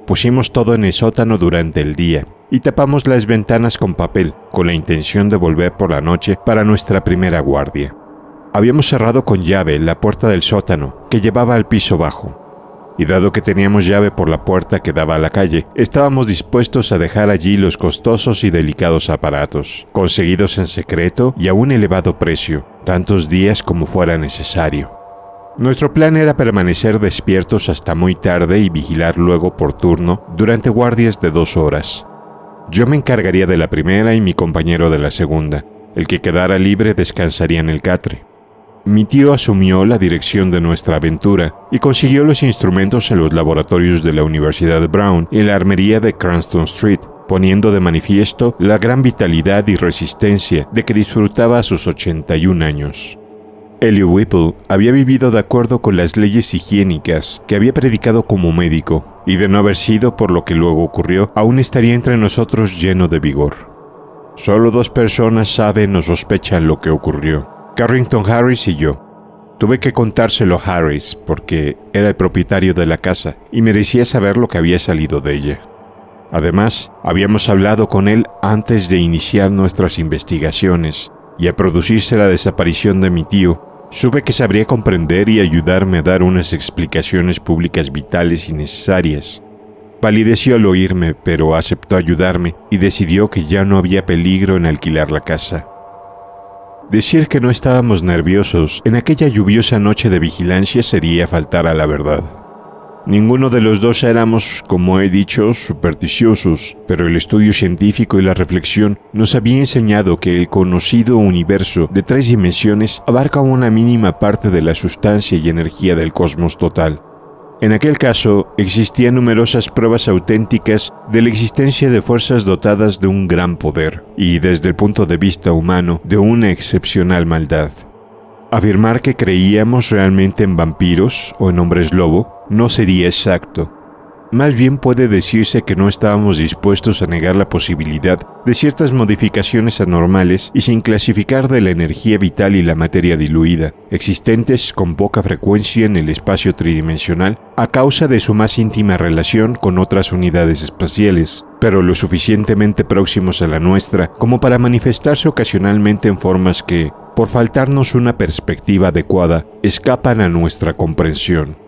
Speaker 1: Pusimos todo en el sótano durante el día y tapamos las ventanas con papel, con la intención de volver por la noche para nuestra primera guardia. Habíamos cerrado con llave la puerta del sótano, que llevaba al piso bajo. Y dado que teníamos llave por la puerta que daba a la calle, estábamos dispuestos a dejar allí los costosos y delicados aparatos, conseguidos en secreto y a un elevado precio, tantos días como fuera necesario. Nuestro plan era permanecer despiertos hasta muy tarde y vigilar luego por turno durante guardias de dos horas. Yo me encargaría de la primera y mi compañero de la segunda. El que quedara libre descansaría en el catre. Mi tío asumió la dirección de nuestra aventura y consiguió los instrumentos en los laboratorios de la Universidad de Brown y la armería de Cranston Street, poniendo de manifiesto la gran vitalidad y resistencia de que disfrutaba a sus 81 años. Elio Whipple había vivido de acuerdo con las leyes higiénicas que había predicado como médico, y de no haber sido por lo que luego ocurrió, aún estaría entre nosotros lleno de vigor. Solo dos personas saben o sospechan lo que ocurrió, Carrington Harris y yo. Tuve que contárselo a Harris porque era el propietario de la casa y merecía saber lo que había salido de ella. Además, habíamos hablado con él antes de iniciar nuestras investigaciones y al producirse la desaparición de mi tío, supe que sabría comprender y ayudarme a dar unas explicaciones públicas vitales y necesarias. Palideció al oírme, pero aceptó ayudarme y decidió que ya no había peligro en alquilar la casa. Decir que no estábamos nerviosos en aquella lluviosa noche de vigilancia sería faltar a la verdad. Ninguno de los dos éramos, como he dicho, supersticiosos, pero el estudio científico y la reflexión nos había enseñado que el conocido universo de tres dimensiones abarca una mínima parte de la sustancia y energía del cosmos total. En aquel caso, existían numerosas pruebas auténticas de la existencia de fuerzas dotadas de un gran poder y, desde el punto de vista humano, de una excepcional maldad. Afirmar que creíamos realmente en vampiros o en hombres lobo no sería exacto. Más bien puede decirse que no estábamos dispuestos a negar la posibilidad de ciertas modificaciones anormales y sin clasificar de la energía vital y la materia diluida, existentes con poca frecuencia en el espacio tridimensional a causa de su más íntima relación con otras unidades espaciales, pero lo suficientemente próximos a la nuestra como para manifestarse ocasionalmente en formas que, por faltarnos una perspectiva adecuada, escapan a nuestra comprensión.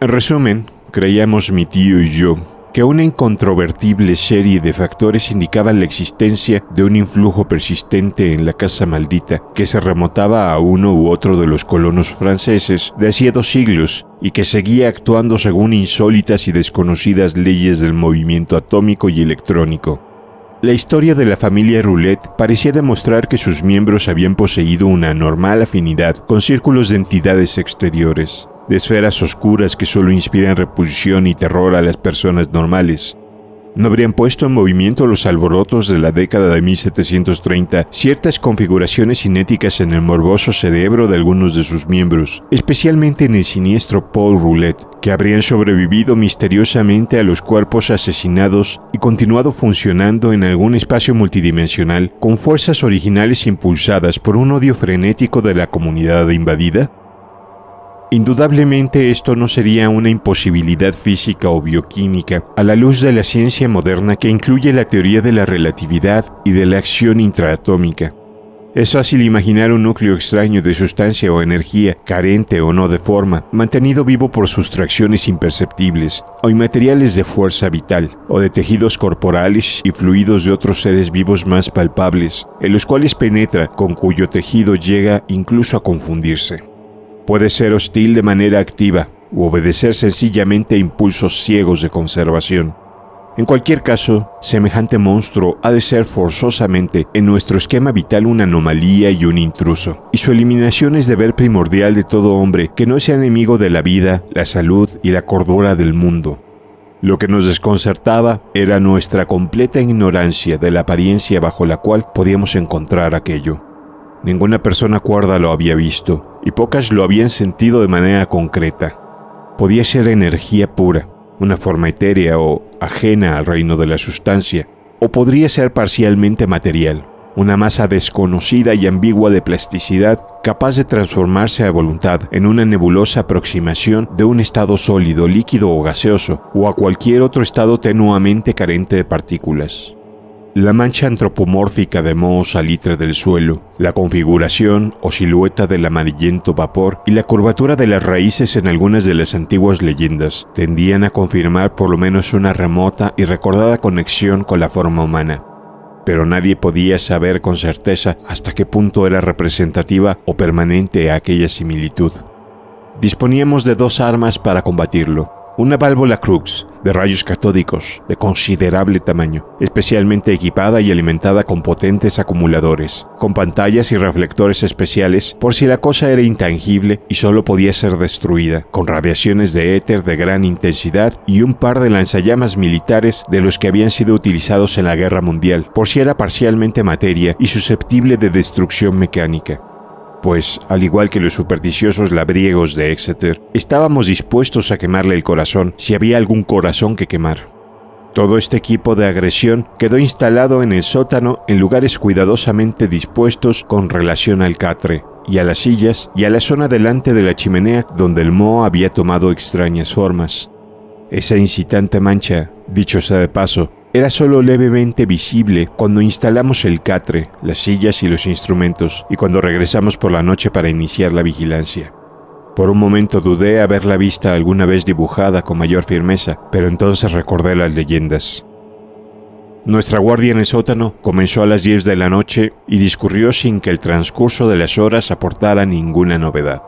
Speaker 1: En resumen, creíamos mi tío y yo que una incontrovertible serie de factores indicaban la existencia de un influjo persistente en la casa maldita que se remotaba a uno u otro de los colonos franceses de hacía dos siglos y que seguía actuando según insólitas y desconocidas leyes del movimiento atómico y electrónico. La historia de la familia Roulette parecía demostrar que sus miembros habían poseído una normal afinidad con círculos de entidades exteriores de esferas oscuras que solo inspiran repulsión y terror a las personas normales. No habrían puesto en movimiento los alborotos de la década de 1730 ciertas configuraciones cinéticas en el morboso cerebro de algunos de sus miembros, especialmente en el siniestro Paul Roulette, que habrían sobrevivido misteriosamente a los cuerpos asesinados y continuado funcionando en algún espacio multidimensional con fuerzas originales impulsadas por un odio frenético de la comunidad invadida? Indudablemente esto no sería una imposibilidad física o bioquímica a la luz de la ciencia moderna que incluye la teoría de la relatividad y de la acción intraatómica. Es fácil imaginar un núcleo extraño de sustancia o energía, carente o no de forma, mantenido vivo por sustracciones imperceptibles, o inmateriales de fuerza vital, o de tejidos corporales y fluidos de otros seres vivos más palpables, en los cuales penetra, con cuyo tejido llega incluso a confundirse. Puede ser hostil de manera activa u obedecer sencillamente a impulsos ciegos de conservación. En cualquier caso, semejante monstruo ha de ser forzosamente en nuestro esquema vital una anomalía y un intruso, y su eliminación es deber primordial de todo hombre que no sea enemigo de la vida, la salud y la cordura del mundo. Lo que nos desconcertaba era nuestra completa ignorancia de la apariencia bajo la cual podíamos encontrar aquello. Ninguna persona cuerda lo había visto, y pocas lo habían sentido de manera concreta. Podía ser energía pura, una forma etérea o ajena al reino de la sustancia, o podría ser parcialmente material, una masa desconocida y ambigua de plasticidad capaz de transformarse a voluntad en una nebulosa aproximación de un estado sólido, líquido o gaseoso, o a cualquier otro estado tenuamente carente de partículas la mancha antropomórfica de moho salitre del suelo, la configuración o silueta del amarillento vapor y la curvatura de las raíces en algunas de las antiguas leyendas tendían a confirmar por lo menos una remota y recordada conexión con la forma humana. Pero nadie podía saber con certeza hasta qué punto era representativa o permanente aquella similitud. Disponíamos de dos armas para combatirlo, Una válvula Crux de rayos catódicos de considerable tamaño, especialmente equipada y alimentada con potentes acumuladores, con pantallas y reflectores especiales por si la cosa era intangible y solo podía ser destruida, con radiaciones de éter de gran intensidad y un par de lanzallamas militares de los que habían sido utilizados en la Guerra Mundial, por si era parcialmente materia y susceptible de destrucción mecánica pues, al igual que los supersticiosos labriegos de Exeter, estábamos dispuestos a quemarle el corazón si había algún corazón que quemar. Todo este equipo de agresión quedó instalado en el sótano en lugares cuidadosamente dispuestos con relación al catre, y a las sillas y a la zona delante de la chimenea donde el moho había tomado extrañas formas. Esa incitante mancha, dicho sea de paso, era solo levemente visible cuando instalamos el catre, las sillas y los instrumentos, y cuando regresamos por la noche para iniciar la vigilancia. Por un momento dudé haberla vista alguna vez dibujada con mayor firmeza, pero entonces recordé las leyendas. Nuestra guardia en el sótano comenzó a las 10 de la noche y discurrió sin que el transcurso de las horas aportara ninguna novedad.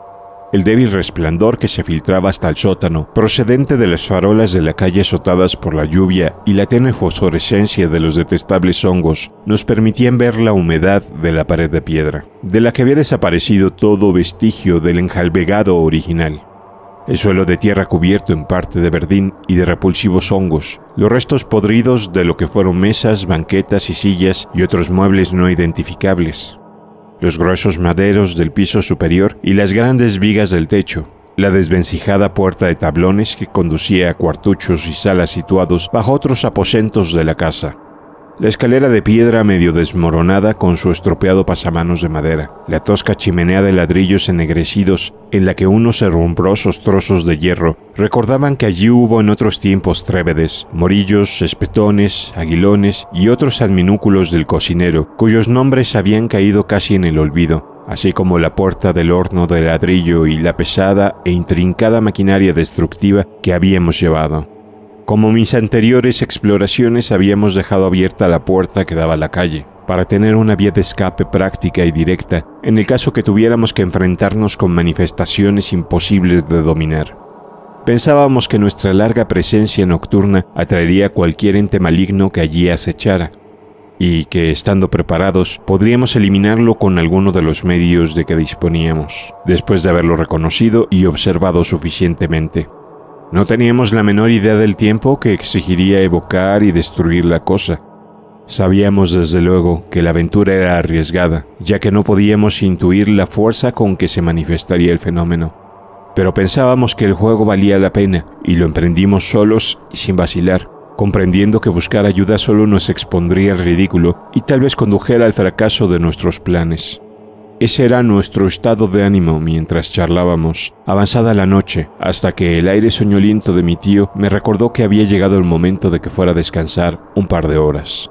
Speaker 1: El débil resplandor que se filtraba hasta el sótano, procedente de las farolas de la calle azotadas por la lluvia y la tenue fosforescencia de los detestables hongos, nos permitían ver la humedad de la pared de piedra, de la que había desaparecido todo vestigio del enjalbegado original. El suelo de tierra cubierto en parte de verdín y de repulsivos hongos, los restos podridos de lo que fueron mesas, banquetas y sillas y otros muebles no identificables, los gruesos maderos del piso superior y las grandes vigas del techo, la desvencijada puerta de tablones que conducía a cuartuchos y salas situados bajo otros aposentos de la casa, la escalera de piedra medio desmoronada con su estropeado pasamanos de madera, la tosca chimenea de ladrillos ennegrecidos en la que unos herrumbrosos trozos de hierro recordaban que allí hubo en otros tiempos trébedes, morillos, espetones, aguilones y otros adminúculos del cocinero, cuyos nombres habían caído casi en el olvido, así como la puerta del horno de ladrillo y la pesada e intrincada maquinaria destructiva que habíamos llevado. Como mis anteriores exploraciones habíamos dejado abierta la puerta que daba a la calle, para tener una vía de escape práctica y directa en el caso que tuviéramos que enfrentarnos con manifestaciones imposibles de dominar. Pensábamos que nuestra larga presencia nocturna atraería a cualquier ente maligno que allí acechara, y que, estando preparados, podríamos eliminarlo con alguno de los medios de que disponíamos, después de haberlo reconocido y observado suficientemente. No teníamos la menor idea del tiempo que exigiría evocar y destruir la cosa. Sabíamos desde luego que la aventura era arriesgada, ya que no podíamos intuir la fuerza con que se manifestaría el fenómeno. Pero pensábamos que el juego valía la pena y lo emprendimos solos y sin vacilar, comprendiendo que buscar ayuda solo nos expondría al ridículo y tal vez condujera al fracaso de nuestros planes. Ese era nuestro estado de ánimo mientras charlábamos, avanzada la noche, hasta que el aire soñoliento de mi tío me recordó que había llegado el momento de que fuera a descansar un par de horas.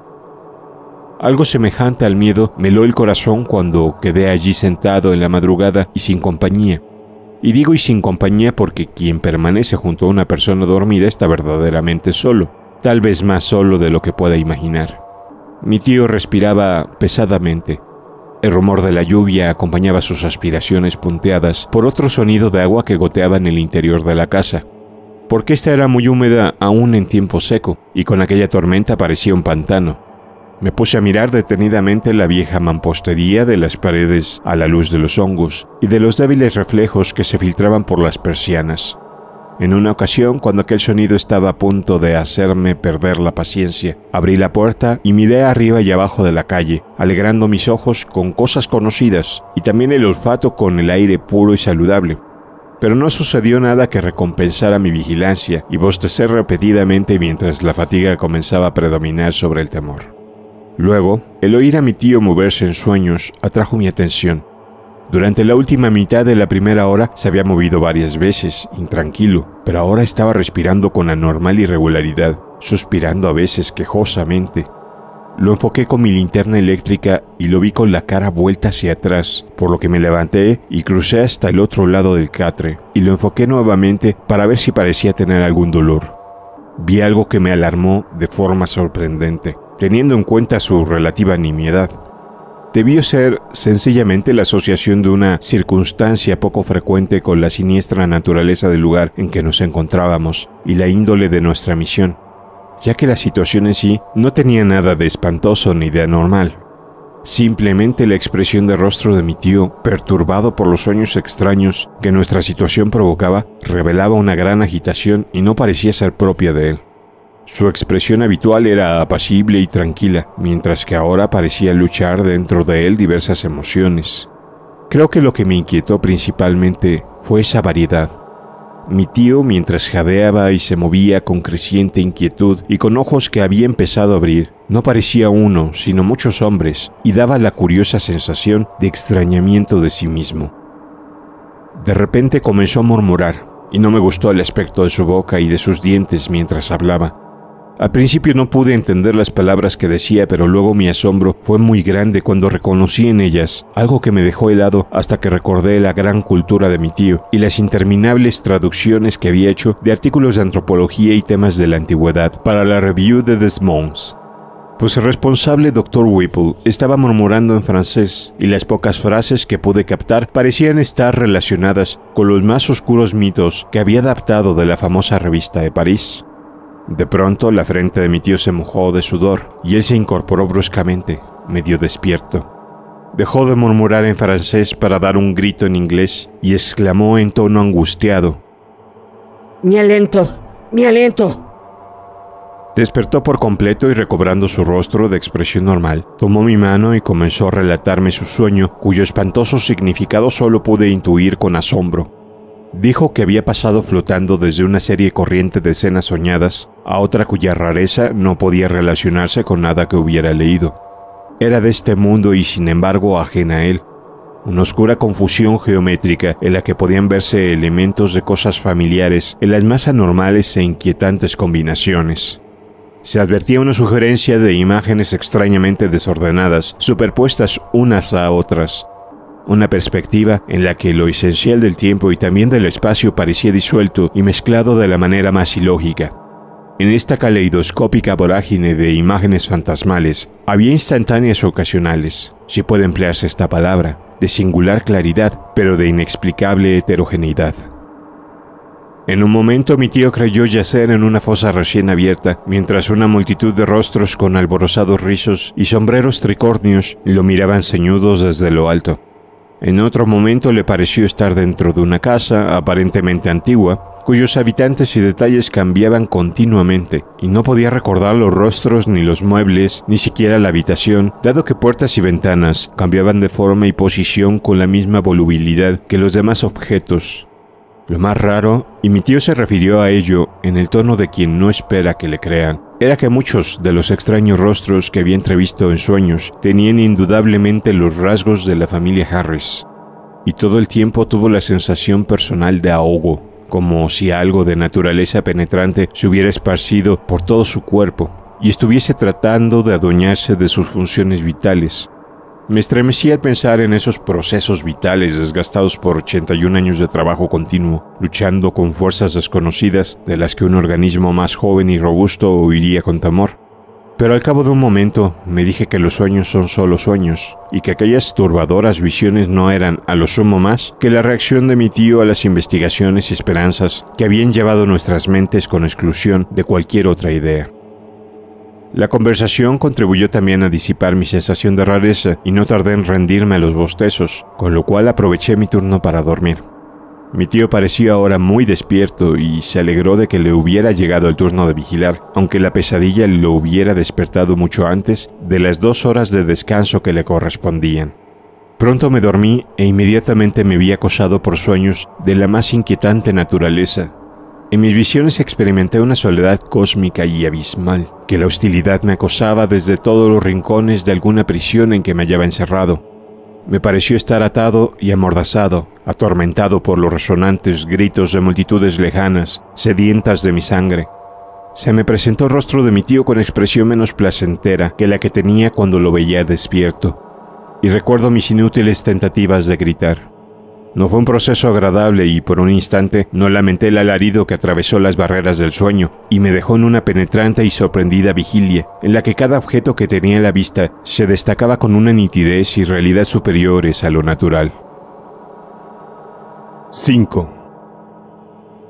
Speaker 1: Algo semejante al miedo me heló el corazón cuando quedé allí sentado en la madrugada y sin compañía. Y digo y sin compañía porque quien permanece junto a una persona dormida está verdaderamente solo, tal vez más solo de lo que pueda imaginar. Mi tío respiraba pesadamente, el rumor de la lluvia acompañaba sus aspiraciones punteadas por otro sonido de agua que goteaba en el interior de la casa, porque esta era muy húmeda aún en tiempo seco, y con aquella tormenta parecía un pantano. Me puse a mirar detenidamente la vieja mampostería de las paredes a la luz de los hongos y de los débiles reflejos que se filtraban por las persianas. En una ocasión, cuando aquel sonido estaba a punto de hacerme perder la paciencia, abrí la puerta y miré arriba y abajo de la calle, alegrando mis ojos con cosas conocidas y también el olfato con el aire puro y saludable. Pero no sucedió nada que recompensara mi vigilancia y bostecé repetidamente mientras la fatiga comenzaba a predominar sobre el temor. Luego, el oír a mi tío moverse en sueños atrajo mi atención durante la última mitad de la primera hora se había movido varias veces, intranquilo, pero ahora estaba respirando con anormal irregularidad, suspirando a veces quejosamente. Lo enfoqué con mi linterna eléctrica y lo vi con la cara vuelta hacia atrás, por lo que me levanté y crucé hasta el otro lado del catre, y lo enfoqué nuevamente para ver si parecía tener algún dolor. Vi algo que me alarmó de forma sorprendente, teniendo en cuenta su relativa nimiedad. Debió ser sencillamente la asociación de una circunstancia poco frecuente con la siniestra naturaleza del lugar en que nos encontrábamos y la índole de nuestra misión, ya que la situación en sí no tenía nada de espantoso ni de anormal. Simplemente la expresión de rostro de mi tío, perturbado por los sueños extraños que nuestra situación provocaba, revelaba una gran agitación y no parecía ser propia de él. Su expresión habitual era apacible y tranquila, mientras que ahora parecía luchar dentro de él diversas emociones. Creo que lo que me inquietó principalmente fue esa variedad. Mi tío, mientras jadeaba y se movía con creciente inquietud y con ojos que había empezado a abrir, no parecía uno, sino muchos hombres, y daba la curiosa sensación de extrañamiento de sí mismo. De repente comenzó a murmurar, y no me gustó el aspecto de su boca y de sus dientes mientras hablaba. Al principio no pude entender las palabras que decía, pero luego mi asombro fue muy grande cuando reconocí en ellas algo que me dejó helado hasta que recordé la gran cultura de mi tío y las interminables traducciones que había hecho de artículos de antropología y temas de la antigüedad para la Review de Desmonds. Pues el responsable Dr. Whipple estaba murmurando en francés y las pocas frases que pude captar parecían estar relacionadas con los más oscuros mitos que había adaptado de la famosa revista de París. De pronto la frente de mi tío se mojó de sudor y él se incorporó bruscamente, medio despierto. Dejó de murmurar en francés para dar un grito en inglés y exclamó en tono angustiado.
Speaker 2: Mi aliento, mi aliento.
Speaker 1: Despertó por completo y recobrando su rostro de expresión normal, tomó mi mano y comenzó a relatarme su sueño, cuyo espantoso significado solo pude intuir con asombro. Dijo que había pasado flotando desde una serie corriente de escenas soñadas a otra cuya rareza no podía relacionarse con nada que hubiera leído. Era de este mundo y sin embargo ajena a él. Una oscura confusión geométrica en la que podían verse elementos de cosas familiares en las más anormales e inquietantes combinaciones. Se advertía una sugerencia de imágenes extrañamente desordenadas, superpuestas unas a otras, una perspectiva en la que lo esencial del tiempo y también del espacio parecía disuelto y mezclado de la manera más ilógica. En esta caleidoscópica vorágine de imágenes fantasmales había instantáneas ocasionales, si puede emplearse esta palabra, de singular claridad, pero de inexplicable heterogeneidad. En un momento mi tío creyó yacer en una fosa recién abierta, mientras una multitud de rostros con alborozados rizos y sombreros tricornios lo miraban ceñudos desde lo alto. En otro momento le pareció estar dentro de una casa aparentemente antigua, cuyos habitantes y detalles cambiaban continuamente, y no podía recordar los rostros ni los muebles, ni siquiera la habitación, dado que puertas y ventanas cambiaban de forma y posición con la misma volubilidad que los demás objetos. Lo más raro, y mi tío se refirió a ello en el tono de quien no espera que le crean, era que muchos de los extraños rostros que había entrevisto en sueños tenían indudablemente los rasgos de la familia Harris, y todo el tiempo tuvo la sensación personal de ahogo, como si algo de naturaleza penetrante se hubiera esparcido por todo su cuerpo y estuviese tratando de adueñarse de sus funciones vitales, me estremecí al pensar en esos procesos vitales desgastados por 81 años de trabajo continuo, luchando con fuerzas desconocidas de las que un organismo más joven y robusto huiría con temor. Pero al cabo de un momento me dije que los sueños son solo sueños y que aquellas turbadoras visiones no eran, a lo sumo más, que la reacción de mi tío a las investigaciones y esperanzas que habían llevado nuestras mentes con exclusión de cualquier otra idea. La conversación contribuyó también a disipar mi sensación de rareza y no tardé en rendirme a los bostezos, con lo cual aproveché mi turno para dormir. Mi tío parecía ahora muy despierto y se alegró de que le hubiera llegado el turno de vigilar, aunque la pesadilla lo hubiera despertado mucho antes de las dos horas de descanso que le correspondían. Pronto me dormí e inmediatamente me vi acosado por sueños de la más inquietante naturaleza, en mis visiones experimenté una soledad cósmica y abismal, que la hostilidad me acosaba desde todos los rincones de alguna prisión en que me hallaba encerrado. Me pareció estar atado y amordazado, atormentado por los resonantes gritos de multitudes lejanas, sedientas de mi sangre. Se me presentó el rostro de mi tío con expresión menos placentera que la que tenía cuando lo veía despierto, y recuerdo mis inútiles tentativas de gritar. No fue un proceso agradable y por un instante no lamenté el alarido que atravesó las barreras del sueño y me dejó en una penetrante y sorprendida vigilia, en la que cada objeto que tenía a la vista se destacaba con una nitidez y realidad superiores a lo natural. 5.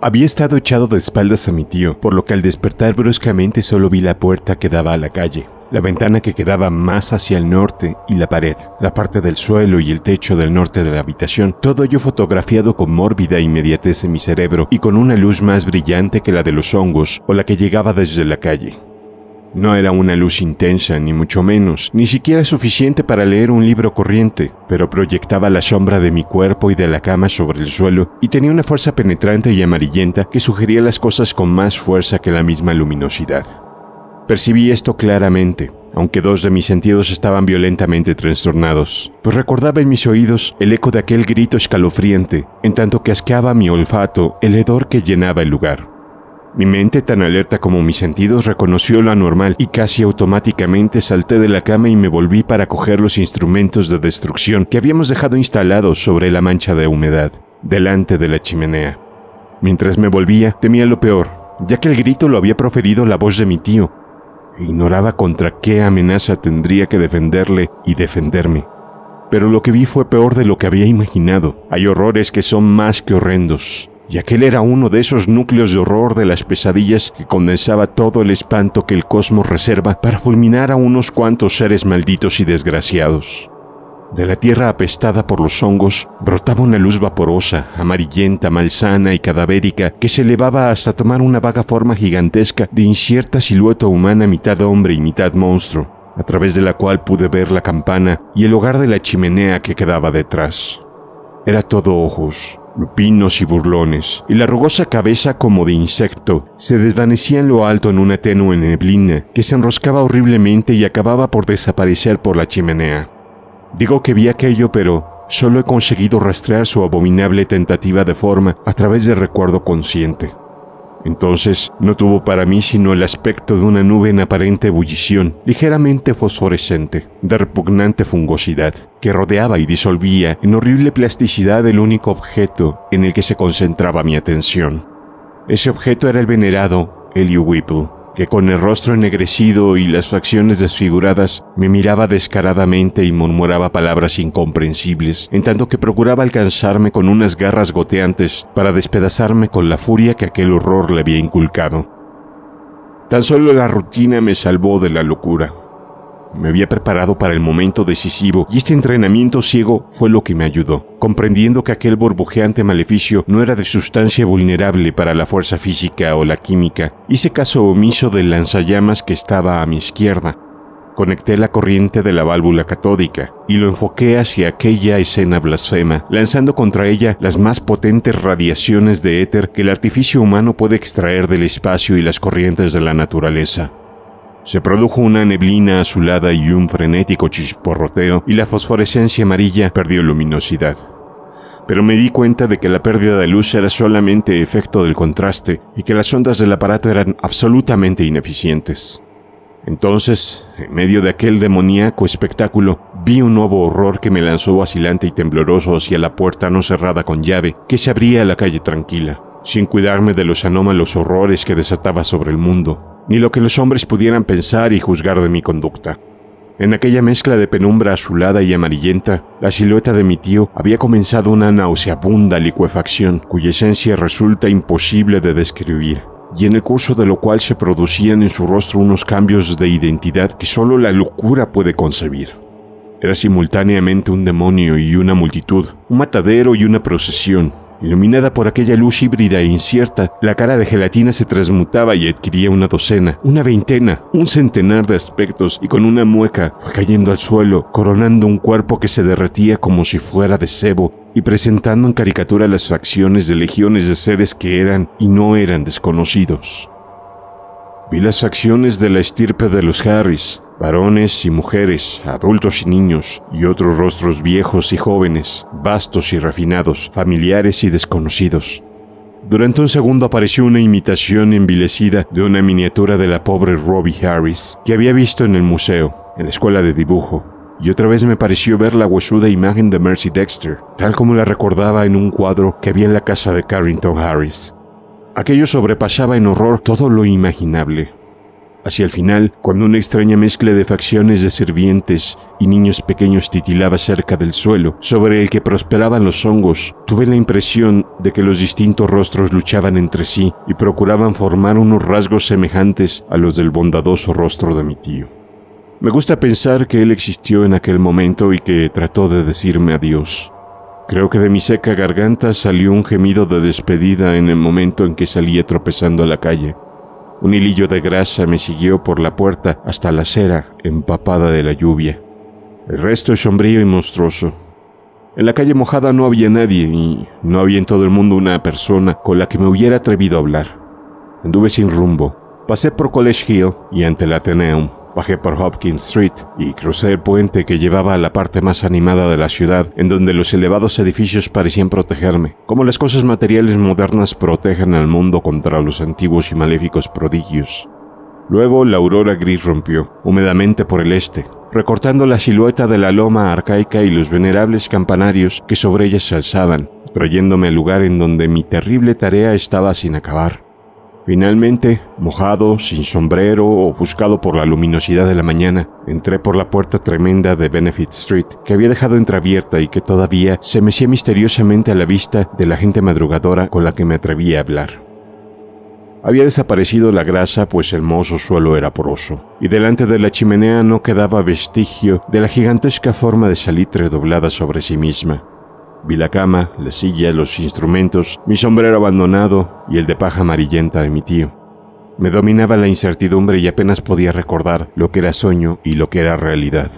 Speaker 1: Había estado echado de espaldas a mi tío, por lo que al despertar bruscamente solo vi la puerta que daba a la calle la ventana que quedaba más hacia el norte y la pared, la parte del suelo y el techo del norte de la habitación, todo ello fotografiado con mórbida inmediatez en mi cerebro y con una luz más brillante que la de los hongos o la que llegaba desde la calle. No era una luz intensa, ni mucho menos, ni siquiera suficiente para leer un libro corriente, pero proyectaba la sombra de mi cuerpo y de la cama sobre el suelo y tenía una fuerza penetrante y amarillenta que sugería las cosas con más fuerza que la misma luminosidad. Percibí esto claramente, aunque dos de mis sentidos estaban violentamente trastornados, pues recordaba en mis oídos el eco de aquel grito escalofriante, en tanto que asqueaba mi olfato el hedor que llenaba el lugar. Mi mente, tan alerta como mis sentidos, reconoció lo anormal y casi automáticamente salté de la cama y me volví para coger los instrumentos de destrucción que habíamos dejado instalados sobre la mancha de humedad, delante de la chimenea. Mientras me volvía, temía lo peor, ya que el grito lo había proferido la voz de mi tío, Ignoraba contra qué amenaza tendría que defenderle y defenderme. Pero lo que vi fue peor de lo que había imaginado. Hay horrores que son más que horrendos. Y aquel era uno de esos núcleos de horror de las pesadillas que condensaba todo el espanto que el cosmos reserva para fulminar a unos cuantos seres malditos y desgraciados. De la tierra apestada por los hongos brotaba una luz vaporosa, amarillenta, malsana y cadavérica que se elevaba hasta tomar una vaga forma gigantesca de incierta silueta humana mitad hombre y mitad monstruo, a través de la cual pude ver la campana y el hogar de la chimenea que quedaba detrás. Era todo ojos, lupinos y burlones, y la rugosa cabeza como de insecto se desvanecía en lo alto en una tenue neblina que se enroscaba horriblemente y acababa por desaparecer por la chimenea. Digo que vi aquello, pero solo he conseguido rastrear su abominable tentativa de forma a través del recuerdo consciente. Entonces no tuvo para mí sino el aspecto de una nube en aparente ebullición, ligeramente fosforescente, de repugnante fungosidad, que rodeaba y disolvía en horrible plasticidad el único objeto en el que se concentraba mi atención. Ese objeto era el venerado Whipple, que con el rostro ennegrecido y las facciones desfiguradas me miraba descaradamente y murmuraba palabras incomprensibles, en tanto que procuraba alcanzarme con unas garras goteantes para despedazarme con la furia que aquel horror le había inculcado. Tan solo la rutina me salvó de la locura. Me había preparado para el momento decisivo y este entrenamiento ciego fue lo que me ayudó, comprendiendo que aquel burbujeante maleficio no era de sustancia vulnerable para la fuerza física o la química. Hice caso omiso del lanzallamas que estaba a mi izquierda. Conecté la corriente de la válvula catódica y lo enfoqué hacia aquella escena blasfema, lanzando contra ella las más potentes radiaciones de éter que el artificio humano puede extraer del espacio y las corrientes de la naturaleza. Se produjo una neblina azulada y un frenético chisporroteo y la fosforescencia amarilla perdió luminosidad. Pero me di cuenta de que la pérdida de luz era solamente efecto del contraste y que las ondas del aparato eran absolutamente ineficientes. Entonces, en medio de aquel demoníaco espectáculo, vi un nuevo horror que me lanzó vacilante y tembloroso hacia la puerta no cerrada con llave que se abría a la calle tranquila, sin cuidarme de los anómalos horrores que desataba sobre el mundo ni lo que los hombres pudieran pensar y juzgar de mi conducta. En aquella mezcla de penumbra azulada y amarillenta, la silueta de mi tío había comenzado una nauseabunda licuefacción cuya esencia resulta imposible de describir, y en el curso de lo cual se producían en su rostro unos cambios de identidad que solo la locura puede concebir. Era simultáneamente un demonio y una multitud, un matadero y una procesión, Iluminada por aquella luz híbrida e incierta, la cara de gelatina se transmutaba y adquiría una docena, una veintena, un centenar de aspectos y con una mueca fue cayendo al suelo, coronando un cuerpo que se derretía como si fuera de cebo y presentando en caricatura las facciones de legiones de seres que eran y no eran desconocidos. Vi las facciones de la estirpe de los Harris, varones y mujeres, adultos y niños, y otros rostros viejos y jóvenes, vastos y refinados, familiares y desconocidos. Durante un segundo apareció una imitación envilecida de una miniatura de la pobre Robbie Harris que había visto en el museo, en la escuela de dibujo, y otra vez me pareció ver la huesuda imagen de Mercy Dexter, tal como la recordaba en un cuadro que había en la casa de Carrington Harris. Aquello sobrepasaba en horror todo lo imaginable. Hacia el final, cuando una extraña mezcla de facciones de sirvientes y niños pequeños titilaba cerca del suelo, sobre el que prosperaban los hongos, tuve la impresión de que los distintos rostros luchaban entre sí y procuraban formar unos rasgos semejantes a los del bondadoso rostro de mi tío. Me gusta pensar que él existió en aquel momento y que trató de decirme adiós. Creo que de mi seca garganta salió un gemido de despedida en el momento en que salía tropezando a la calle. Un hilillo de grasa me siguió por la puerta hasta la acera empapada de la lluvia. El resto es sombrío y monstruoso. En la calle mojada no había nadie y no había en todo el mundo una persona con la que me hubiera atrevido a hablar. Anduve sin rumbo. Pasé por College Hill y ante el Ateneum. Bajé por Hopkins Street y crucé el puente que llevaba a la parte más animada de la ciudad, en donde los elevados edificios parecían protegerme, como las cosas materiales modernas protegen al mundo contra los antiguos y maléficos prodigios. Luego la aurora gris rompió, húmedamente por el este, recortando la silueta de la loma arcaica y los venerables campanarios que sobre ella se alzaban, trayéndome al lugar en donde mi terrible tarea estaba sin acabar. Finalmente, mojado, sin sombrero, ofuscado por la luminosidad de la mañana, entré por la puerta tremenda de Benefit Street, que había dejado entreabierta y que todavía se mecía misteriosamente a la vista de la gente madrugadora con la que me atrevía a hablar. Había desaparecido la grasa, pues el mozo suelo era poroso, y delante de la chimenea no quedaba vestigio de la gigantesca forma de salitre doblada sobre sí misma, Vi la cama, la silla, los instrumentos, mi sombrero abandonado y el de paja amarillenta de mi tío. Me dominaba la incertidumbre y apenas podía recordar lo que era sueño y lo que era realidad.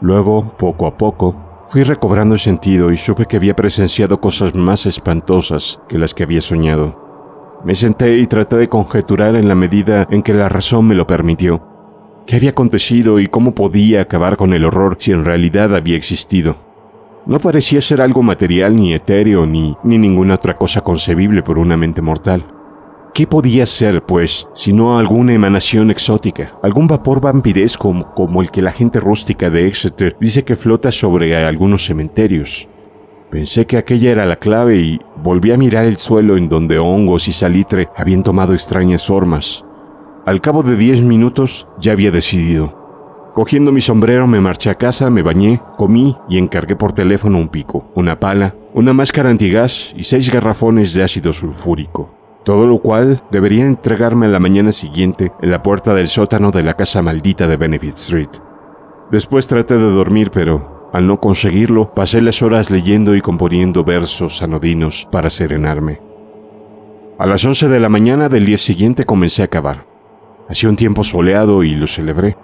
Speaker 1: Luego, poco a poco, fui recobrando el sentido y supe que había presenciado cosas más espantosas que las que había soñado. Me senté y traté de conjeturar en la medida en que la razón me lo permitió. ¿Qué había acontecido y cómo podía acabar con el horror si en realidad había existido? No parecía ser algo material ni etéreo ni, ni ninguna otra cosa concebible por una mente mortal. ¿Qué podía ser, pues, sino alguna emanación exótica, algún vapor vampiresco como el que la gente rústica de Exeter dice que flota sobre algunos cementerios? Pensé que aquella era la clave y volví a mirar el suelo en donde hongos y salitre habían tomado extrañas formas. Al cabo de diez minutos ya había decidido. Cogiendo mi sombrero me marché a casa, me bañé, comí y encargué por teléfono un pico, una pala, una máscara antigás y seis garrafones de ácido sulfúrico. Todo lo cual debería entregarme a la mañana siguiente en la puerta del sótano de la casa maldita de Benefit Street. Después traté de dormir, pero al no conseguirlo, pasé las horas leyendo y componiendo versos anodinos para serenarme. A las 11 de la mañana del día siguiente comencé a cavar. Hacía un tiempo soleado y lo celebré.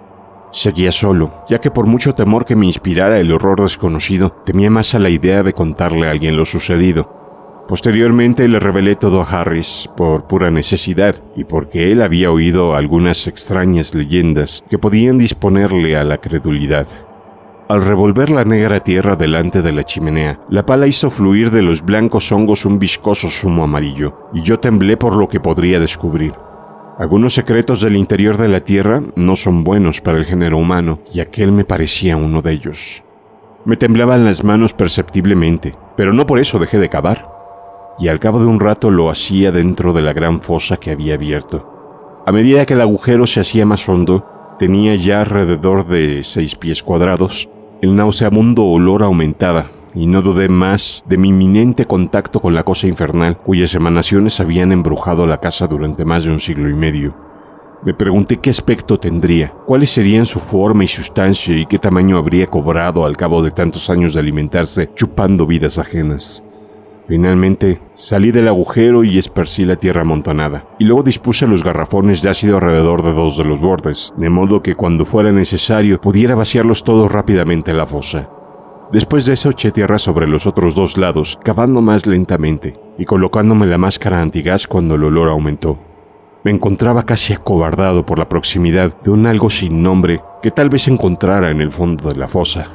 Speaker 1: Seguía solo, ya que por mucho temor que me inspirara el horror desconocido, temía más a la idea de contarle a alguien lo sucedido. Posteriormente le revelé todo a Harris por pura necesidad y porque él había oído algunas extrañas leyendas que podían disponerle a la credulidad. Al revolver la negra tierra delante de la chimenea, la pala hizo fluir de los blancos hongos un viscoso zumo amarillo, y yo temblé por lo que podría descubrir. Algunos secretos del interior de la Tierra no son buenos para el género humano, y aquel me parecía uno de ellos. Me temblaban las manos perceptiblemente, pero no por eso dejé de cavar, y al cabo de un rato lo hacía dentro de la gran fosa que había abierto. A medida que el agujero se hacía más hondo, tenía ya alrededor de seis pies cuadrados, el nauseabundo olor aumentaba, y no dudé más de mi inminente contacto con la cosa infernal cuyas emanaciones habían embrujado la casa durante más de un siglo y medio. Me pregunté qué aspecto tendría, cuáles serían su forma y sustancia y qué tamaño habría cobrado al cabo de tantos años de alimentarse chupando vidas ajenas. Finalmente, salí del agujero y esparcí la tierra amontonada, y luego dispuse los garrafones de ácido alrededor de dos de los bordes, de modo que cuando fuera necesario pudiera vaciarlos todos rápidamente en la fosa. Después de eso eché tierra sobre los otros dos lados, cavando más lentamente y colocándome la máscara antigás cuando el olor aumentó. Me encontraba casi acobardado por la proximidad de un algo sin nombre que tal vez encontrara en el fondo de la fosa.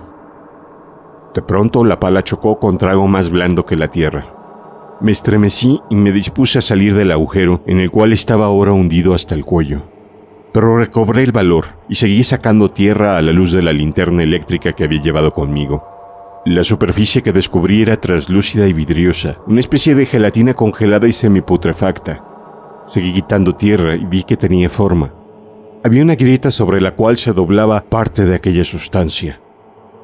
Speaker 1: De pronto la pala chocó contra algo más blando que la tierra. Me estremecí y me dispuse a salir del agujero en el cual estaba ahora hundido hasta el cuello. pero recobré el valor y seguí sacando tierra a la luz de la linterna eléctrica que había llevado conmigo. La superficie que descubrí era translúcida y vidriosa, una especie de gelatina congelada y semiputrefacta. Seguí quitando tierra y vi que tenía forma. Había una grieta sobre la cual se doblaba parte de aquella sustancia.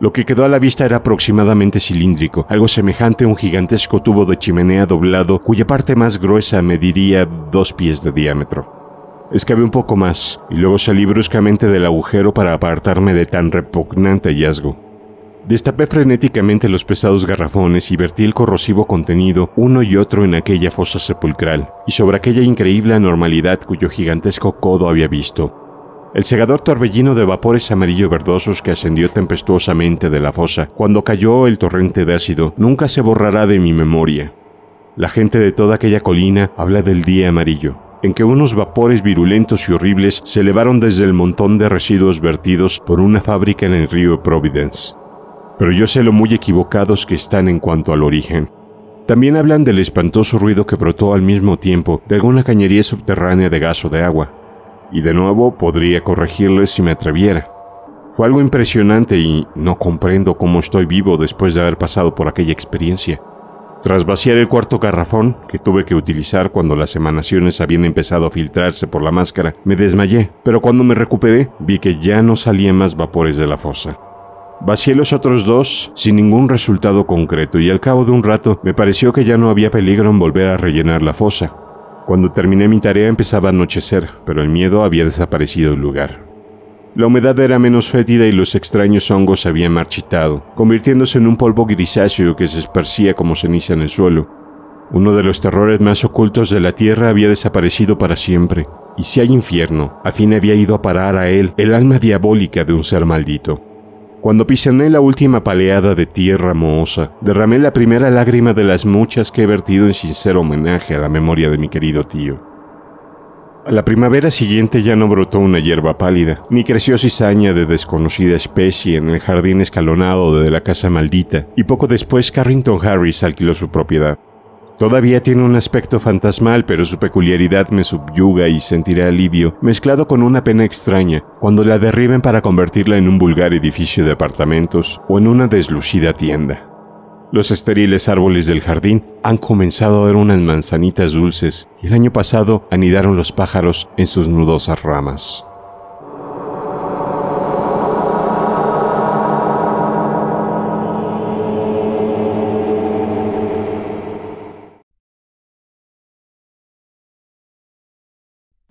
Speaker 1: Lo que quedó a la vista era aproximadamente cilíndrico, algo semejante a un gigantesco tubo de chimenea doblado cuya parte más gruesa mediría dos pies de diámetro. Escavé un poco más y luego salí bruscamente del agujero para apartarme de tan repugnante hallazgo. Destapé frenéticamente los pesados garrafones y vertí el corrosivo contenido uno y otro en aquella fosa sepulcral y sobre aquella increíble anormalidad cuyo gigantesco codo había visto. El segador torbellino de vapores amarillo verdosos que ascendió tempestuosamente de la fosa cuando cayó el torrente de ácido nunca se borrará de mi memoria. La gente de toda aquella colina habla del día amarillo, en que unos vapores virulentos y horribles se elevaron desde el montón de residuos vertidos por una fábrica en el río Providence. Pero yo sé lo muy equivocados que están en cuanto al origen. También hablan del espantoso ruido que brotó al mismo tiempo de alguna cañería subterránea de gas o de agua, y de nuevo podría corregirles si me atreviera. Fue algo impresionante y no comprendo cómo estoy vivo después de haber pasado por aquella experiencia. Tras vaciar el cuarto garrafón, que tuve que utilizar cuando las emanaciones habían empezado a filtrarse por la máscara, me desmayé, pero cuando me recuperé vi que ya no salían más vapores de la fosa. Vacié los otros dos sin ningún resultado concreto y al cabo de un rato me pareció que ya no había peligro en volver a rellenar la fosa. Cuando terminé mi tarea empezaba a anochecer, pero el miedo había desaparecido del lugar. La humedad era menos fétida y los extraños hongos habían marchitado, convirtiéndose en un polvo grisáceo que se esparcía como ceniza en el suelo. Uno de los terrores más ocultos de la tierra había desaparecido para siempre, y si hay infierno, a fin había ido a parar a él el alma diabólica de un ser maldito. Cuando pisané la última paleada de tierra mohosa, derramé la primera lágrima de las muchas que he vertido en sincero homenaje a la memoria de mi querido tío. A la primavera siguiente ya no brotó una hierba pálida, ni creció cizaña de desconocida especie en el jardín escalonado de la casa maldita, y poco después Carrington Harris alquiló su propiedad. Todavía tiene un aspecto fantasmal, pero su peculiaridad me subyuga y sentiré alivio, mezclado con una pena extraña, cuando la derriben para convertirla en un vulgar edificio de apartamentos o en una deslucida tienda. Los estériles árboles del jardín han comenzado a dar unas manzanitas dulces y el año pasado anidaron los pájaros en sus nudosas ramas.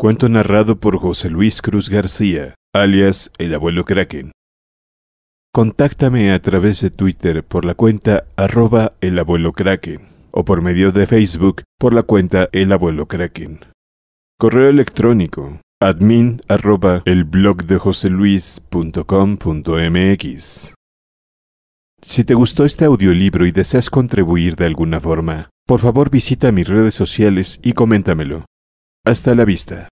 Speaker 1: Cuento narrado por José Luis Cruz García, alias El Abuelo Kraken. Contáctame a través de Twitter por la cuenta arroba El Abuelo Kraken o por medio de Facebook por la cuenta El Abuelo Kraken. Correo electrónico admin arroba el blog de. Si te gustó este audiolibro y deseas contribuir de alguna forma, por favor visita mis redes sociales y coméntamelo. Hasta la vista.